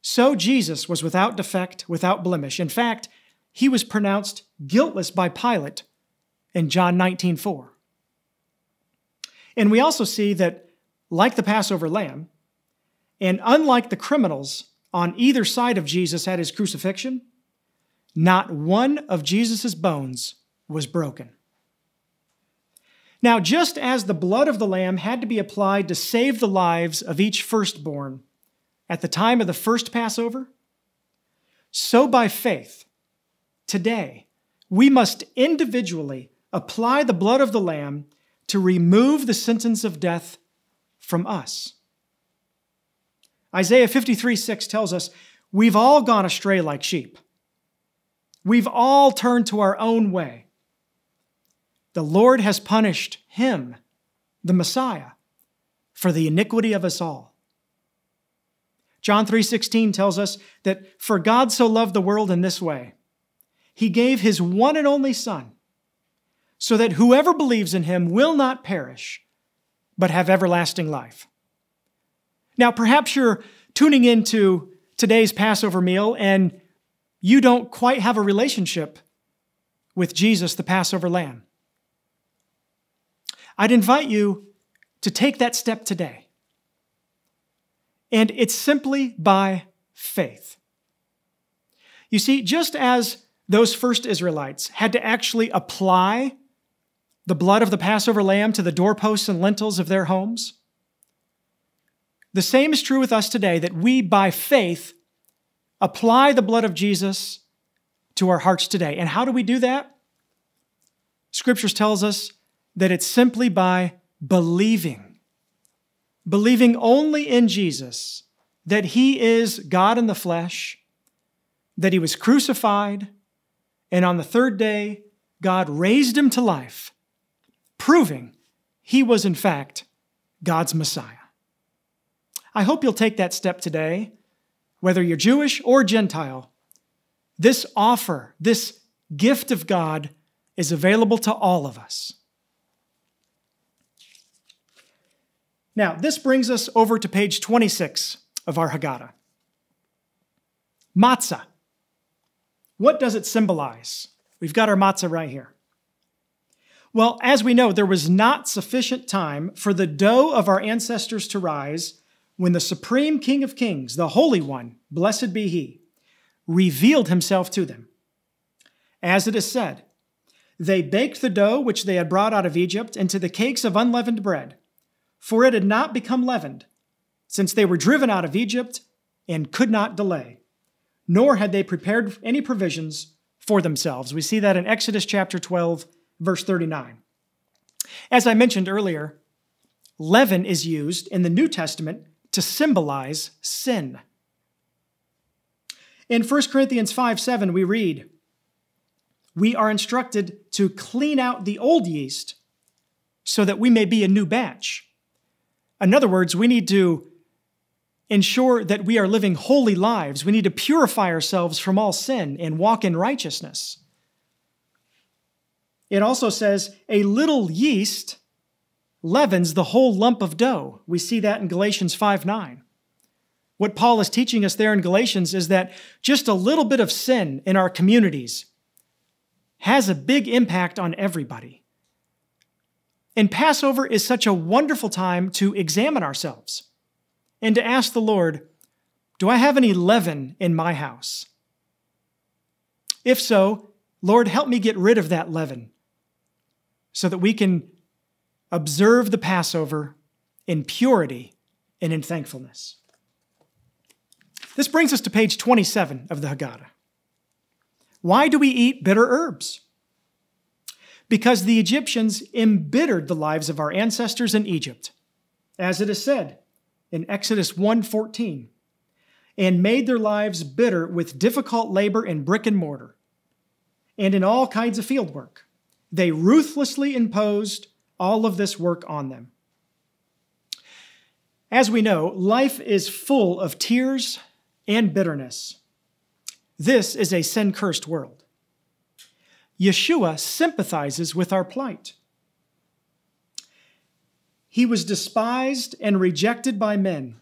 Speaker 1: so Jesus was without defect, without blemish. In fact, he was pronounced guiltless by Pilate in John 19 4. And we also see that, like the Passover lamb, and unlike the criminals on either side of Jesus at his crucifixion, not one of Jesus' bones was broken. Now, just as the blood of the lamb had to be applied to save the lives of each firstborn at the time of the first Passover, so by faith, today, we must individually apply the blood of the lamb to remove the sentence of death from us. Isaiah 53 6 tells us, We've all gone astray like sheep. We've all turned to our own way. The Lord has punished him, the Messiah, for the iniquity of us all. John 3:16 tells us that for God so loved the world in this way, he gave his one and only son so that whoever believes in him will not perish but have everlasting life. Now, perhaps you're tuning into today's Passover meal and you don't quite have a relationship with Jesus, the Passover lamb. I'd invite you to take that step today. And it's simply by faith. You see, just as those first Israelites had to actually apply the blood of the Passover lamb to the doorposts and lintels of their homes, the same is true with us today that we, by faith, apply the blood of Jesus to our hearts today. And how do we do that? Scriptures tells us that it's simply by believing. Believing only in Jesus, that He is God in the flesh, that He was crucified, and on the third day, God raised Him to life, proving He was, in fact, God's Messiah. I hope you'll take that step today, whether you're Jewish or Gentile. This offer, this gift of God, is available to all of us. Now, this brings us over to page 26 of our Haggadah. Matzah. What does it symbolize? We've got our matzah right here. Well, as we know, there was not sufficient time for the dough of our ancestors to rise when the supreme King of Kings, the Holy One, blessed be He, revealed Himself to them. As it is said, they baked the dough which they had brought out of Egypt into the cakes of unleavened bread, for it had not become leavened, since they were driven out of Egypt and could not delay, nor had they prepared any provisions for themselves. We see that in Exodus chapter 12, verse 39. As I mentioned earlier, leaven is used in the New Testament to symbolize sin. In 1 Corinthians 5 7, we read, We are instructed to clean out the old yeast so that we may be a new batch. In other words, we need to ensure that we are living holy lives. We need to purify ourselves from all sin and walk in righteousness. It also says, a little yeast leavens the whole lump of dough. We see that in Galatians 5 9. What Paul is teaching us there in Galatians is that just a little bit of sin in our communities has a big impact on everybody. And Passover is such a wonderful time to examine ourselves and to ask the Lord, Do I have any leaven in my house? If so, Lord, help me get rid of that leaven so that we can observe the Passover in purity and in thankfulness. This brings us to page 27 of the Haggadah. Why do we eat bitter herbs? Because the Egyptians embittered the lives of our ancestors in Egypt, as it is said in Exodus 1:14, and made their lives bitter with difficult labor in brick and mortar and in all kinds of field work. They ruthlessly imposed all of this work on them. As we know, life is full of tears and bitterness. This is a sin cursed world. Yeshua sympathizes with our plight. He was despised and rejected by men,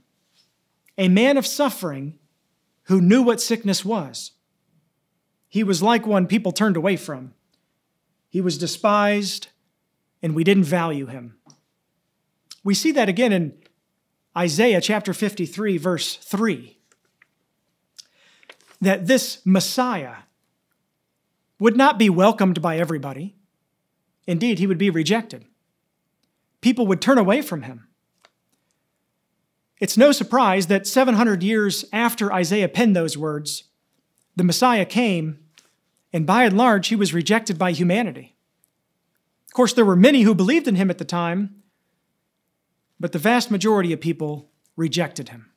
Speaker 1: a man of suffering who knew what sickness was. He was like one people turned away from. He was despised, and we didn't value him. We see that again in Isaiah chapter 53, verse 3. That this Messiah would not be welcomed by everybody. Indeed, he would be rejected. People would turn away from him. It's no surprise that 700 years after Isaiah penned those words, the Messiah came and by and large, he was rejected by humanity. Of course, there were many who believed in him at the time, but the vast majority of people rejected him,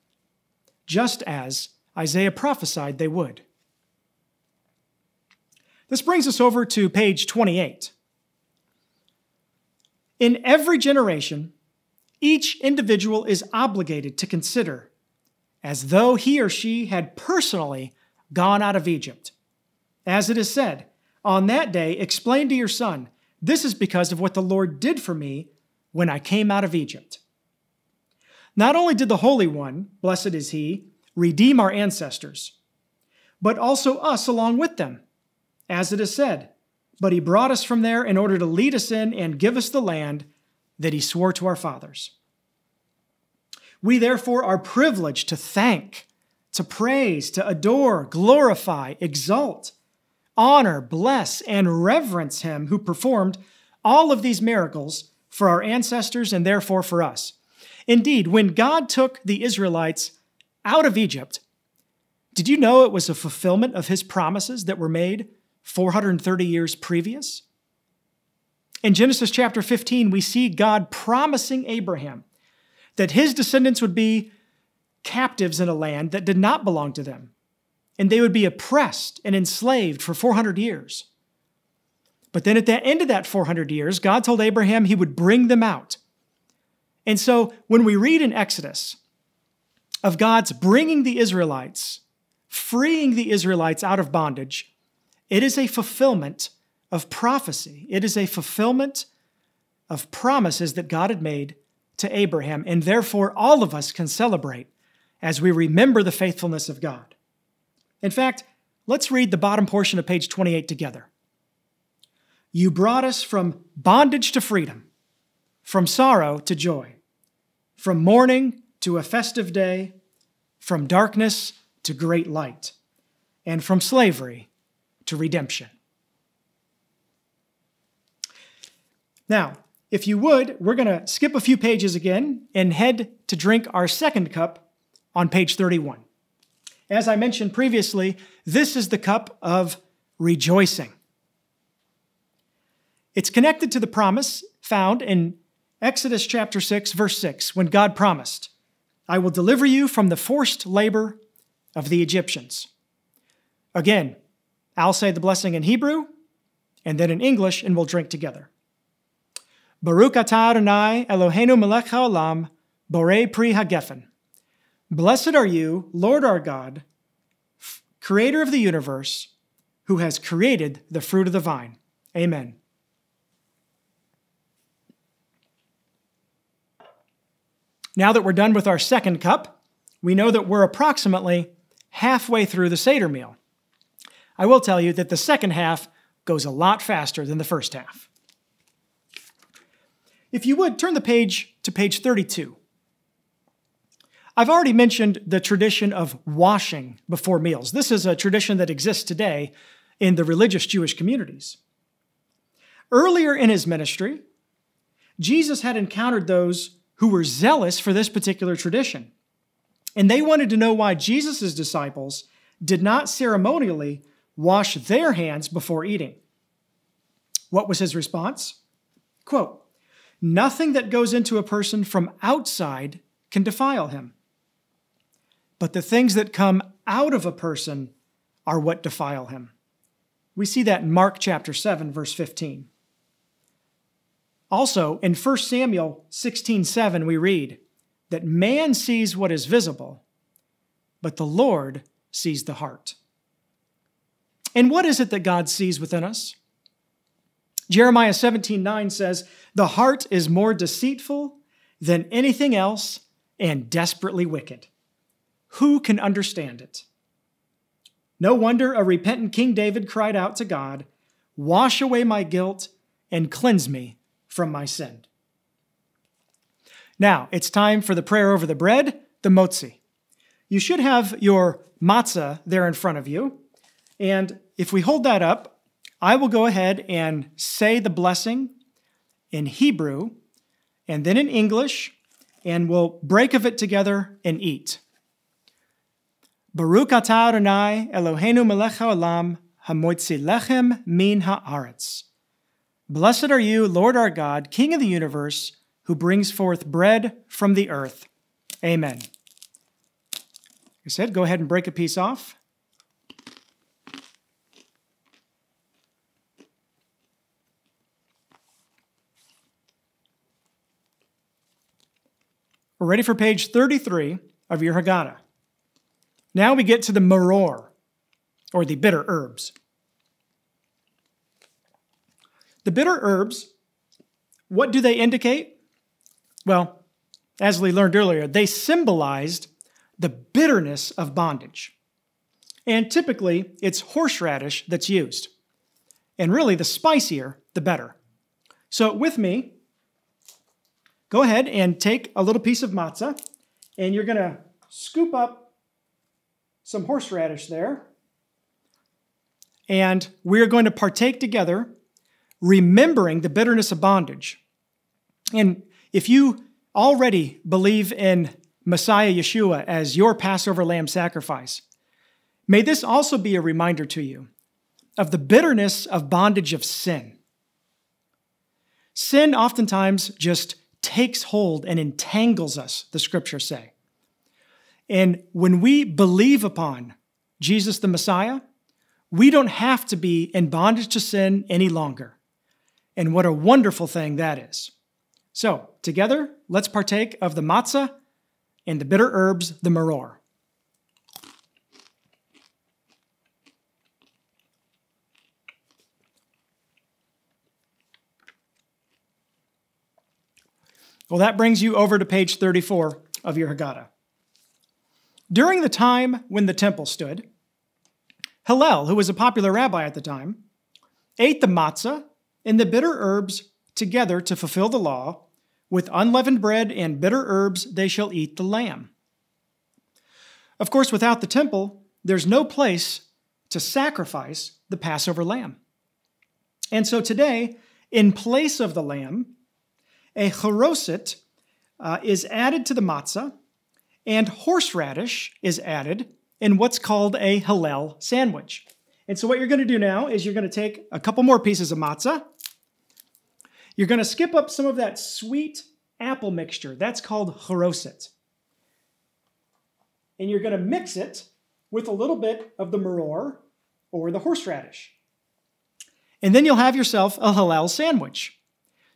Speaker 1: just as Isaiah prophesied they would. This brings us over to page 28. In every generation, each individual is obligated to consider as though he or she had personally gone out of Egypt as it is said, On that day, explain to your son, this is because of what the Lord did for me when I came out of Egypt. Not only did the Holy One, blessed is He, redeem our ancestors, but also us along with them, as it is said, But He brought us from there in order to lead us in and give us the land that He swore to our fathers. We therefore are privileged to thank, to praise, to adore, glorify, exalt, honor, bless, and reverence him who performed all of these miracles for our ancestors and therefore for us. Indeed, when God took the Israelites out of Egypt, did you know it was a fulfillment of his promises that were made 430 years previous? In Genesis chapter 15, we see God promising Abraham that his descendants would be captives in a land that did not belong to them and they would be oppressed and enslaved for 400 years. But then at the end of that 400 years, God told Abraham he would bring them out. And so when we read in Exodus of God's bringing the Israelites, freeing the Israelites out of bondage, it is a fulfillment of prophecy. It is a fulfillment of promises that God had made to Abraham, and therefore all of us can celebrate as we remember the faithfulness of God. In fact, let's read the bottom portion of page 28 together. You brought us from bondage to freedom, from sorrow to joy, from mourning to a festive day, from darkness to great light, and from slavery to redemption. Now, if you would, we're going to skip a few pages again and head to drink our second cup on page 31. As I mentioned previously, this is the cup of rejoicing. It's connected to the promise found in Exodus chapter 6, verse 6, when God promised, I will deliver you from the forced labor of the Egyptians. Again, I'll say the blessing in Hebrew and then in English, and we'll drink together. Baruch atah Adonai Eloheinu melech haolam, borei pri hagefen. Blessed are you, Lord our God, creator of the universe, who has created the fruit of the vine. Amen. Now that we're done with our second cup, we know that we're approximately halfway through the Seder meal. I will tell you that the second half goes a lot faster than the first half. If you would, turn the page to page 32. I've already mentioned the tradition of washing before meals. This is a tradition that exists today in the religious Jewish communities. Earlier in his ministry, Jesus had encountered those who were zealous for this particular tradition. And they wanted to know why Jesus' disciples did not ceremonially wash their hands before eating. What was his response? Quote, Nothing that goes into a person from outside can defile him. But the things that come out of a person are what defile him. We see that in Mark chapter 7, verse 15. Also, in 1 Samuel 16 7, we read that man sees what is visible, but the Lord sees the heart. And what is it that God sees within us? Jeremiah 17 9 says, The heart is more deceitful than anything else and desperately wicked. Who can understand it? No wonder a repentant King David cried out to God, Wash away my guilt and cleanse me from my sin. Now, it's time for the prayer over the bread, the motzi. You should have your matzah there in front of you. And if we hold that up, I will go ahead and say the blessing in Hebrew and then in English, and we'll break of it together and eat. Baruch atah Adonai Eloheinu melech haolam hamotzi lechem min haaretz. Blessed are you, Lord our God, King of the universe, who brings forth bread from the earth. Amen. I said, go ahead and break a piece off. We're ready for page 33 of your Haggadah. Now we get to the maror, or the bitter herbs. The bitter herbs, what do they indicate? Well, as we learned earlier, they symbolized the bitterness of bondage. And typically, it's horseradish that's used. And really, the spicier, the better. So, with me, go ahead and take a little piece of matzah, and you're going to scoop up some horseradish there. And we're going to partake together remembering the bitterness of bondage. And if you already believe in Messiah Yeshua as your Passover lamb sacrifice, may this also be a reminder to you of the bitterness of bondage of sin. Sin oftentimes just takes hold and entangles us, the scriptures say. And when we believe upon Jesus the Messiah, we don't have to be in bondage to sin any longer. And what a wonderful thing that is. So, together, let's partake of the matzah and the bitter herbs, the maror. Well, that brings you over to page 34 of your Haggadah. During the time when the temple stood, Hillel, who was a popular rabbi at the time, ate the matzah and the bitter herbs together to fulfill the law. With unleavened bread and bitter herbs, they shall eat the lamb. Of course, without the temple, there's no place to sacrifice the Passover lamb. And so today, in place of the lamb, a charoset uh, is added to the matzah, and horseradish is added in what's called a Hillel sandwich. And so what you're going to do now is you're going to take a couple more pieces of matzah. You're going to skip up some of that sweet apple mixture. That's called charoset. And you're going to mix it with a little bit of the maror or the horseradish. And then you'll have yourself a Hillel sandwich.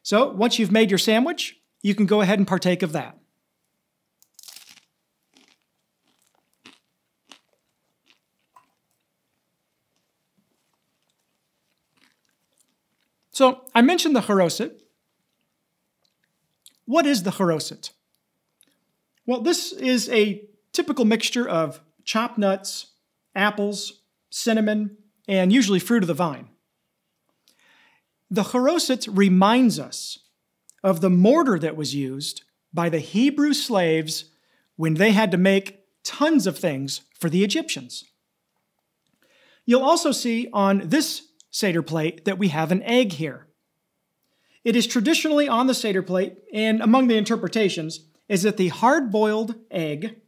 Speaker 1: So once you've made your sandwich, you can go ahead and partake of that. So I mentioned the charoset. What is the charoset? Well, this is a typical mixture of chopped nuts, apples, cinnamon, and usually fruit of the vine. The charoset reminds us of the mortar that was used by the Hebrew slaves when they had to make tons of things for the Egyptians. You'll also see on this Seder plate that we have an egg here. It is traditionally on the Seder plate, and among the interpretations, is that the hard boiled egg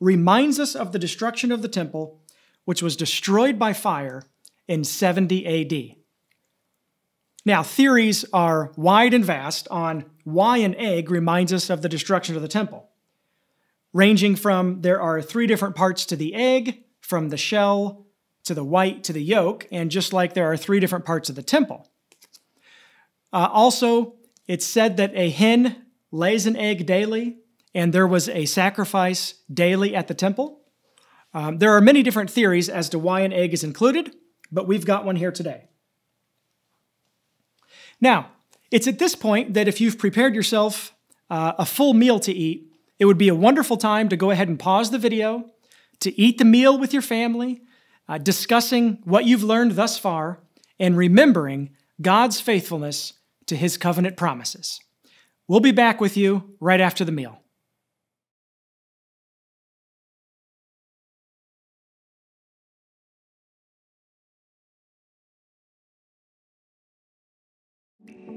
Speaker 1: reminds us of the destruction of the temple, which was destroyed by fire in 70 AD. Now, theories are wide and vast on why an egg reminds us of the destruction of the temple, ranging from there are three different parts to the egg, from the shell to the white to the yolk, and just like there are three different parts of the temple. Uh, also, it's said that a hen lays an egg daily, and there was a sacrifice daily at the temple. Um, there are many different theories as to why an egg is included, but we've got one here today. Now, it's at this point that if you've prepared yourself uh, a full meal to eat, it would be a wonderful time to go ahead and pause the video, to eat the meal with your family, uh, discussing what you've learned thus far and remembering God's faithfulness to his covenant promises. We'll be back with you right after the meal.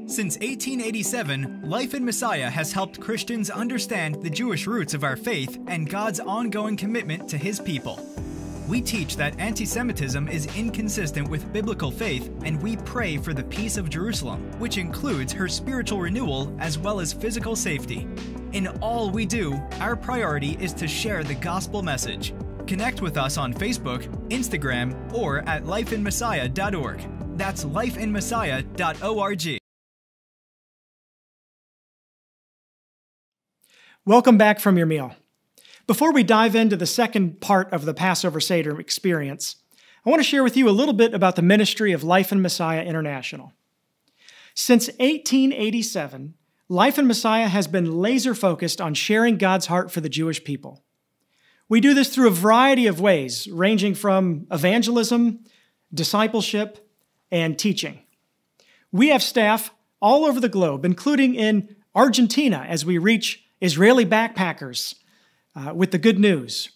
Speaker 4: Since 1887, Life in Messiah has helped Christians understand the Jewish roots of our faith and God's ongoing commitment to His people. We teach that anti Semitism is inconsistent with biblical faith, and we pray for the peace of Jerusalem, which includes her spiritual renewal as well as physical safety. In all we do, our priority is to share the gospel message. Connect with us on Facebook, Instagram, or at lifeinmessiah.org. That's lifeinmessiah.org.
Speaker 1: Welcome back from your meal. Before we dive into the second part of the Passover Seder experience, I want to share with you a little bit about the ministry of Life in Messiah International. Since 1887, Life and Messiah has been laser focused on sharing God's heart for the Jewish people. We do this through a variety of ways, ranging from evangelism, discipleship, and teaching. We have staff all over the globe, including in Argentina as we reach Israeli backpackers uh, with the good news.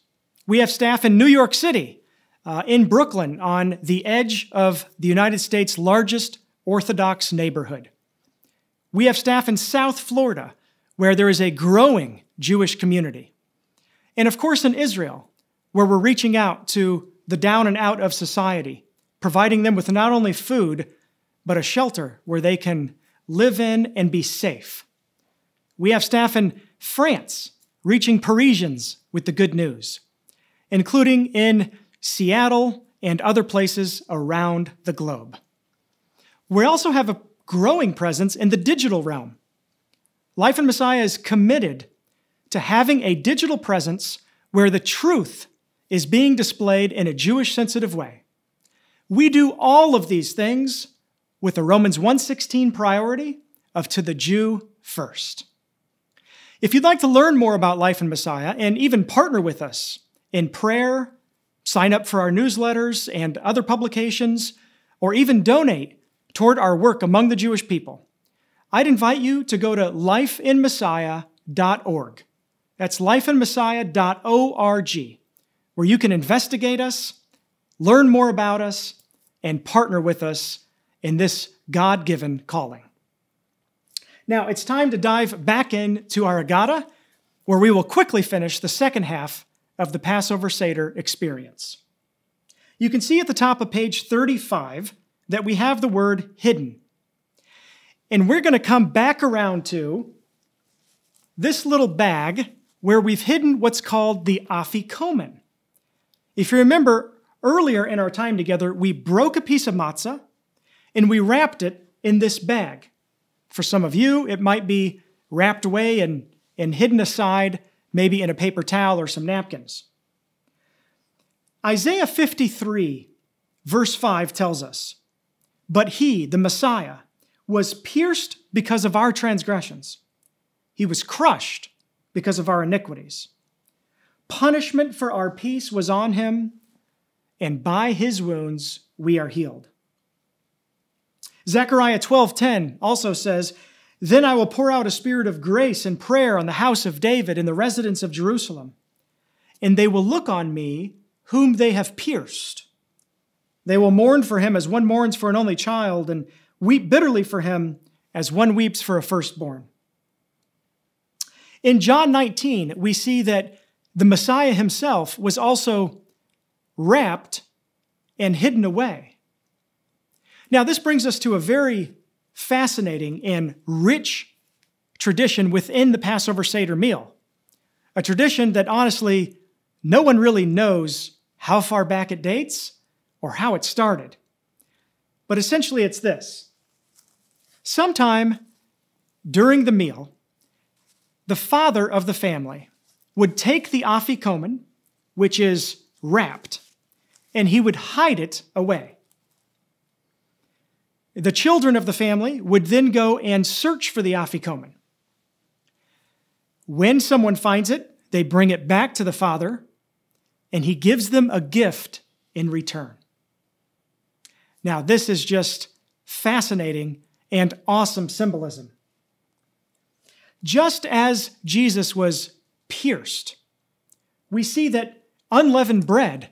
Speaker 1: We have staff in New York City, uh, in Brooklyn, on the edge of the United States' largest Orthodox neighborhood. We have staff in South Florida, where there is a growing Jewish community. And of course, in Israel, where we're reaching out to the down and out of society, providing them with not only food, but a shelter where they can live in and be safe. We have staff in France, reaching Parisians with the good news, including in Seattle and other places around the globe. We also have a growing presence in the digital realm. Life in Messiah is committed to having a digital presence where the truth is being displayed in a Jewish sensitive way. We do all of these things with a Romans 1:16 priority of to the Jew first. If you'd like to learn more about Life in Messiah and even partner with us in prayer, sign up for our newsletters and other publications, or even donate toward our work among the Jewish people, I'd invite you to go to lifeinmessiah.org. That's lifeinmessiah.org, where you can investigate us, learn more about us, and partner with us in this God given calling. Now, it's time to dive back into our Haggadah, where we will quickly finish the second half of the Passover Seder experience. You can see at the top of page 35 that we have the word hidden. And we're going to come back around to this little bag where we've hidden what's called the afikomen. If you remember earlier in our time together, we broke a piece of matzah and we wrapped it in this bag. For some of you, it might be wrapped away and, and hidden aside, maybe in a paper towel or some napkins. Isaiah 53, verse 5 tells us, But he, the Messiah, was pierced because of our transgressions, he was crushed because of our iniquities. Punishment for our peace was on him, and by his wounds we are healed. Zechariah 12:10 also says, "Then I will pour out a spirit of grace and prayer on the house of David and the residents of Jerusalem, and they will look on me whom they have pierced. They will mourn for him as one mourns for an only child and weep bitterly for him as one weeps for a firstborn." In John 19, we see that the Messiah himself was also wrapped and hidden away. Now, this brings us to a very fascinating and rich tradition within the Passover Seder meal, a tradition that honestly no one really knows how far back it dates or how it started. But essentially, it's this sometime during the meal, the father of the family would take the afikomen, which is wrapped, and he would hide it away. The children of the family would then go and search for the afikomen. When someone finds it, they bring it back to the father, and he gives them a gift in return. Now, this is just fascinating and awesome symbolism. Just as Jesus was pierced, we see that unleavened bread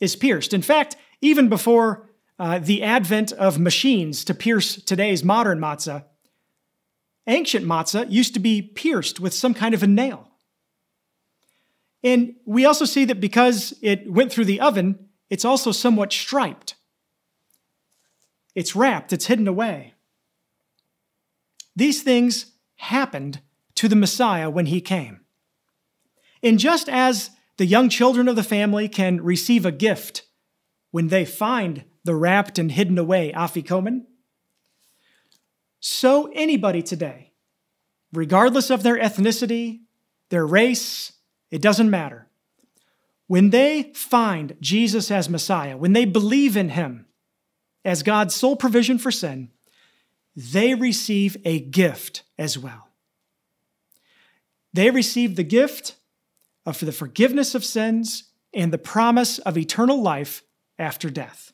Speaker 1: is pierced. In fact, even before uh, the advent of machines to pierce today's modern matzah, ancient matzah used to be pierced with some kind of a nail. And we also see that because it went through the oven, it's also somewhat striped. It's wrapped, it's hidden away. These things happened to the Messiah when he came. And just as the young children of the family can receive a gift when they find the wrapped and hidden away afikomen, so anybody today, regardless of their ethnicity, their race, it doesn't matter. When they find Jesus as Messiah, when they believe in him as God's sole provision for sin, they receive a gift as well. They receive the gift of the forgiveness of sins and the promise of eternal life after death.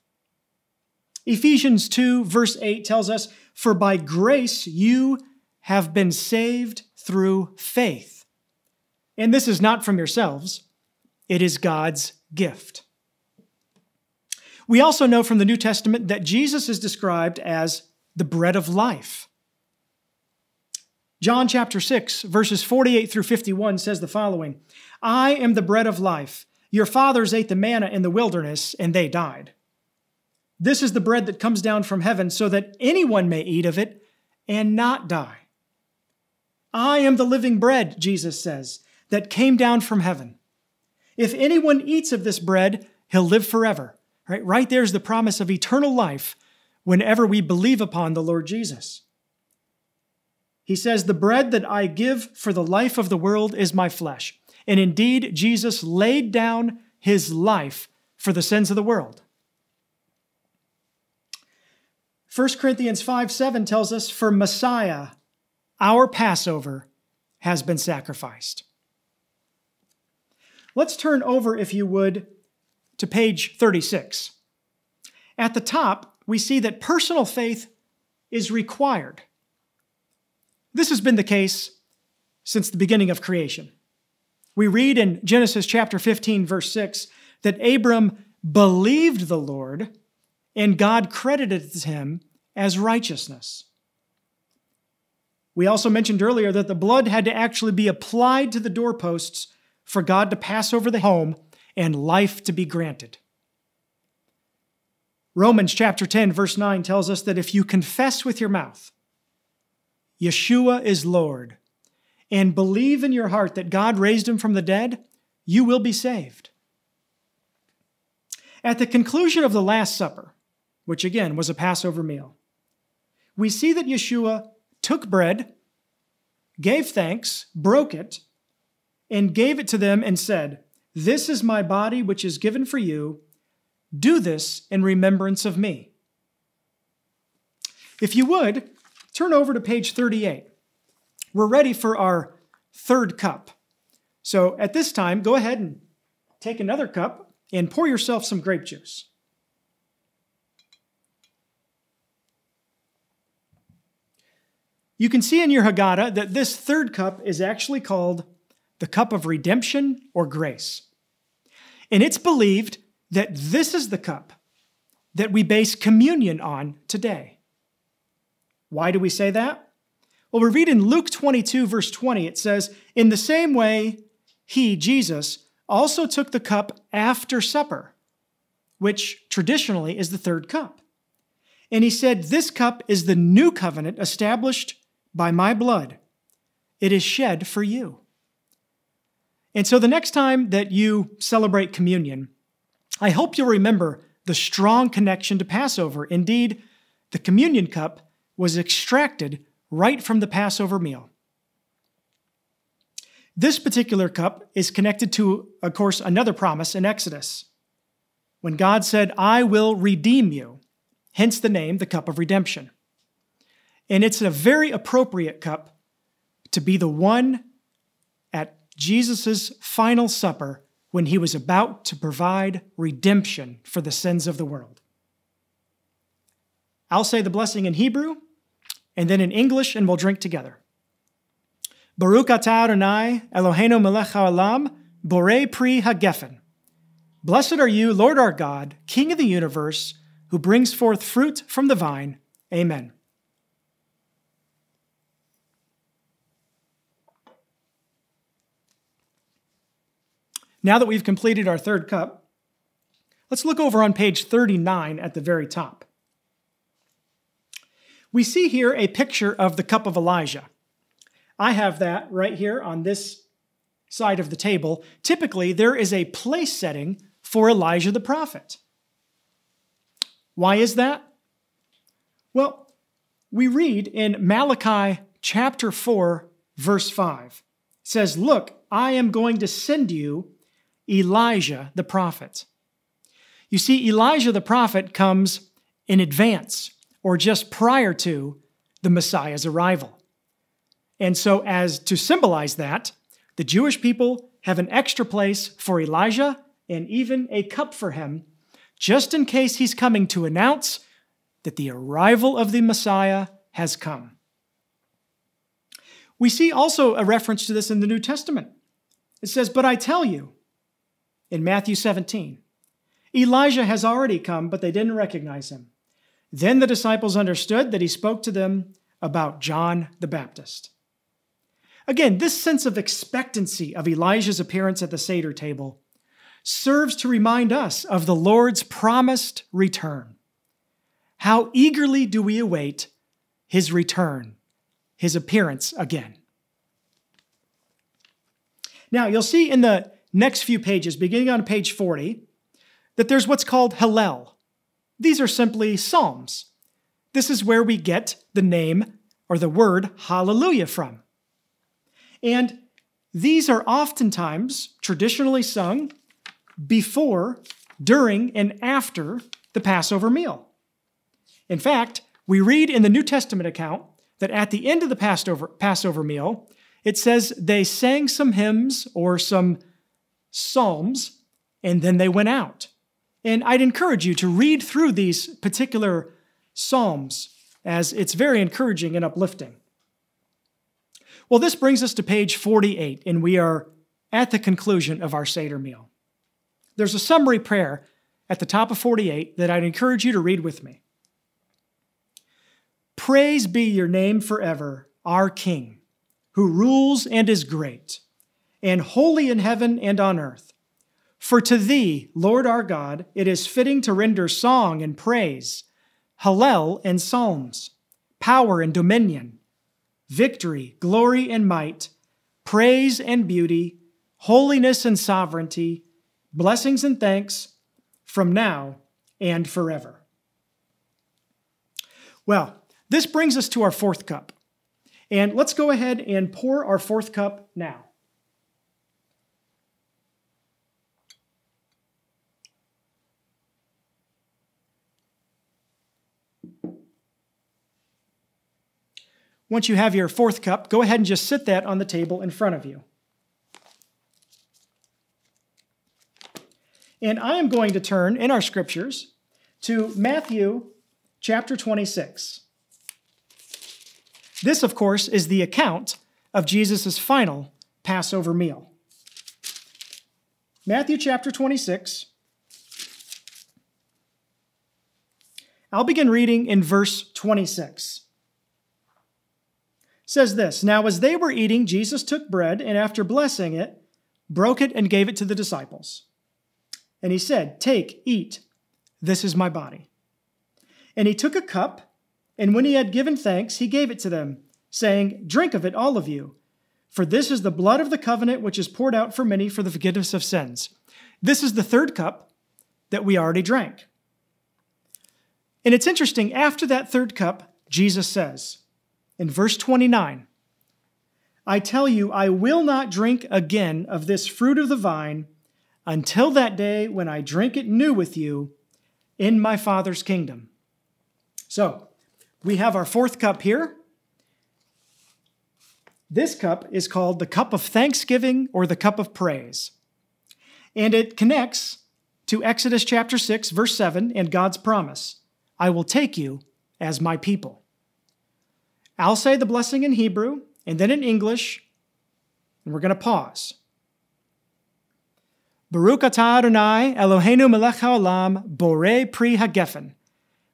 Speaker 1: Ephesians 2, verse 8 tells us, For by grace you have been saved through faith. And this is not from yourselves, it is God's gift. We also know from the New Testament that Jesus is described as the bread of life. John chapter 6, verses 48 through 51 says the following I am the bread of life. Your fathers ate the manna in the wilderness, and they died. This is the bread that comes down from heaven, so that anyone may eat of it and not die. I am the living bread, Jesus says, that came down from heaven. If anyone eats of this bread, he'll live forever. Right, right there's the promise of eternal life whenever we believe upon the Lord Jesus. He says, The bread that I give for the life of the world is my flesh. And indeed, Jesus laid down his life for the sins of the world. 1 Corinthians 5 7 tells us, For Messiah, our Passover, has been sacrificed. Let's turn over, if you would, to page 36. At the top, we see that personal faith is required. This has been the case since the beginning of creation. We read in Genesis chapter 15, verse 6, that Abram believed the Lord and God credited him as righteousness. We also mentioned earlier that the blood had to actually be applied to the doorposts for God to pass over the home and life to be granted. Romans chapter 10, verse 9 tells us that if you confess with your mouth, Yeshua is Lord, and believe in your heart that God raised him from the dead, you will be saved. At the conclusion of the Last Supper, which again was a Passover meal, we see that Yeshua took bread, gave thanks, broke it, and gave it to them and said, This is my body which is given for you. Do this in remembrance of me. If you would, turn over to page 38. We're ready for our third cup. So at this time, go ahead and take another cup and pour yourself some grape juice. You can see in your Haggadah that this third cup is actually called the cup of redemption or grace. And it's believed that this is the cup that we base communion on today. Why do we say that? Well, we read in Luke 22, verse 20, it says, In the same way, he, Jesus, also took the cup after supper, which traditionally is the third cup. And he said, This cup is the new covenant established by my blood. It is shed for you. And so the next time that you celebrate communion, I hope you'll remember the strong connection to Passover. Indeed, the communion cup was extracted right from the Passover meal. This particular cup is connected to, of course, another promise in Exodus when God said, I will redeem you, hence the name, the cup of redemption. And it's a very appropriate cup to be the one at Jesus' final supper when he was about to provide redemption for the sins of the world. I'll say the blessing in Hebrew and then in English, and we'll drink together. Baruch atah Adonai Eloheinu melech haolam borei pri hagefen. Blessed are you, Lord our God, King of the universe, who brings forth fruit from the vine. Amen. Now that we've completed our third cup, let's look over on page 39 at the very top. We see here a picture of the cup of Elijah. I have that right here on this side of the table. Typically, there is a place setting for Elijah the prophet. Why is that? Well, we read in Malachi chapter 4, verse 5. It says, Look, I am going to send you Elijah the prophet. You see, Elijah the prophet comes in advance or just prior to the Messiah's arrival. And so, as to symbolize that, the Jewish people have an extra place for Elijah and even a cup for him, just in case he's coming to announce that the arrival of the Messiah has come. We see also a reference to this in the New Testament. It says, But I tell you, in Matthew 17. Elijah has already come, but they didn't recognize him. Then the disciples understood that he spoke to them about John the Baptist. Again, this sense of expectancy of Elijah's appearance at the Seder table serves to remind us of the Lord's promised return. How eagerly do we await his return, his appearance again? Now, you'll see in the next few pages, beginning on page 40, that there's what's called Hallel. These are simply psalms. This is where we get the name or the word hallelujah from. And these are oftentimes traditionally sung before, during, and after the Passover meal. In fact, we read in the New Testament account that at the end of the Passover, Passover meal, it says they sang some hymns or some psalms, and then they went out. And I'd encourage you to read through these particular psalms as it's very encouraging and uplifting. Well, this brings us to page 48, and we are at the conclusion of our Seder meal. There's a summary prayer at the top of 48 that I'd encourage you to read with me. Praise be your name forever, our King, who rules and is great, and holy in heaven and on earth. For to thee, Lord our God, it is fitting to render song and praise, Hallel and psalms, power and dominion, victory, glory and might, praise and beauty, holiness and sovereignty, blessings and thanks, from now and forever. Well, this brings us to our fourth cup. And let's go ahead and pour our fourth cup now. Once you have your fourth cup, go ahead and just sit that on the table in front of you. And I am going to turn in our scriptures to Matthew chapter 26. This, of course, is the account of Jesus' final Passover meal. Matthew chapter 26. I'll begin reading in verse 26. Says this Now, as they were eating, Jesus took bread and after blessing it, broke it and gave it to the disciples. And he said, Take, eat, this is my body. And he took a cup, and when he had given thanks, he gave it to them, saying, Drink of it, all of you, for this is the blood of the covenant which is poured out for many for the forgiveness of sins. This is the third cup that we already drank. And it's interesting, after that third cup, Jesus says in verse 29, I tell you, I will not drink again of this fruit of the vine until that day when I drink it new with you in my Father's kingdom. So, we have our fourth cup here. This cup is called the cup of thanksgiving or the cup of praise. And it connects to Exodus chapter 6, verse 7, and God's promise I will take you as my people. I'll say the blessing in Hebrew and then in English, and we're going to pause. Baruch atah Adonai Eloheinu melech haolam borei pri hagefen.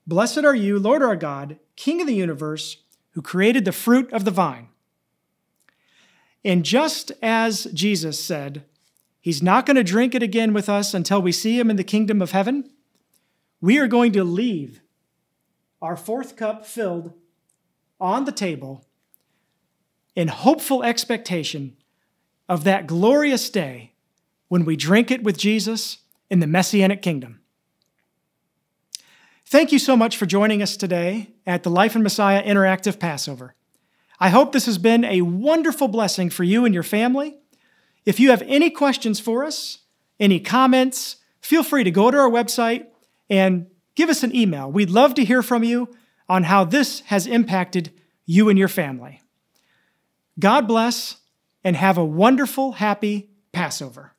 Speaker 1: Blessed are you, Lord our God, King of the universe, who created the fruit of the vine. And just as Jesus said, He's not going to drink it again with us until we see Him in the kingdom of heaven, we are going to leave our fourth cup filled on the table in hopeful expectation of that glorious day when we drink it with Jesus in the Messianic kingdom. Thank you so much for joining us today at the Life in Messiah Interactive Passover. I hope this has been a wonderful blessing for you and your family. If you have any questions for us, any comments, feel free to go to our website and give us an email. We'd love to hear from you on how this has impacted you and your family. God bless and have a wonderful, happy Passover.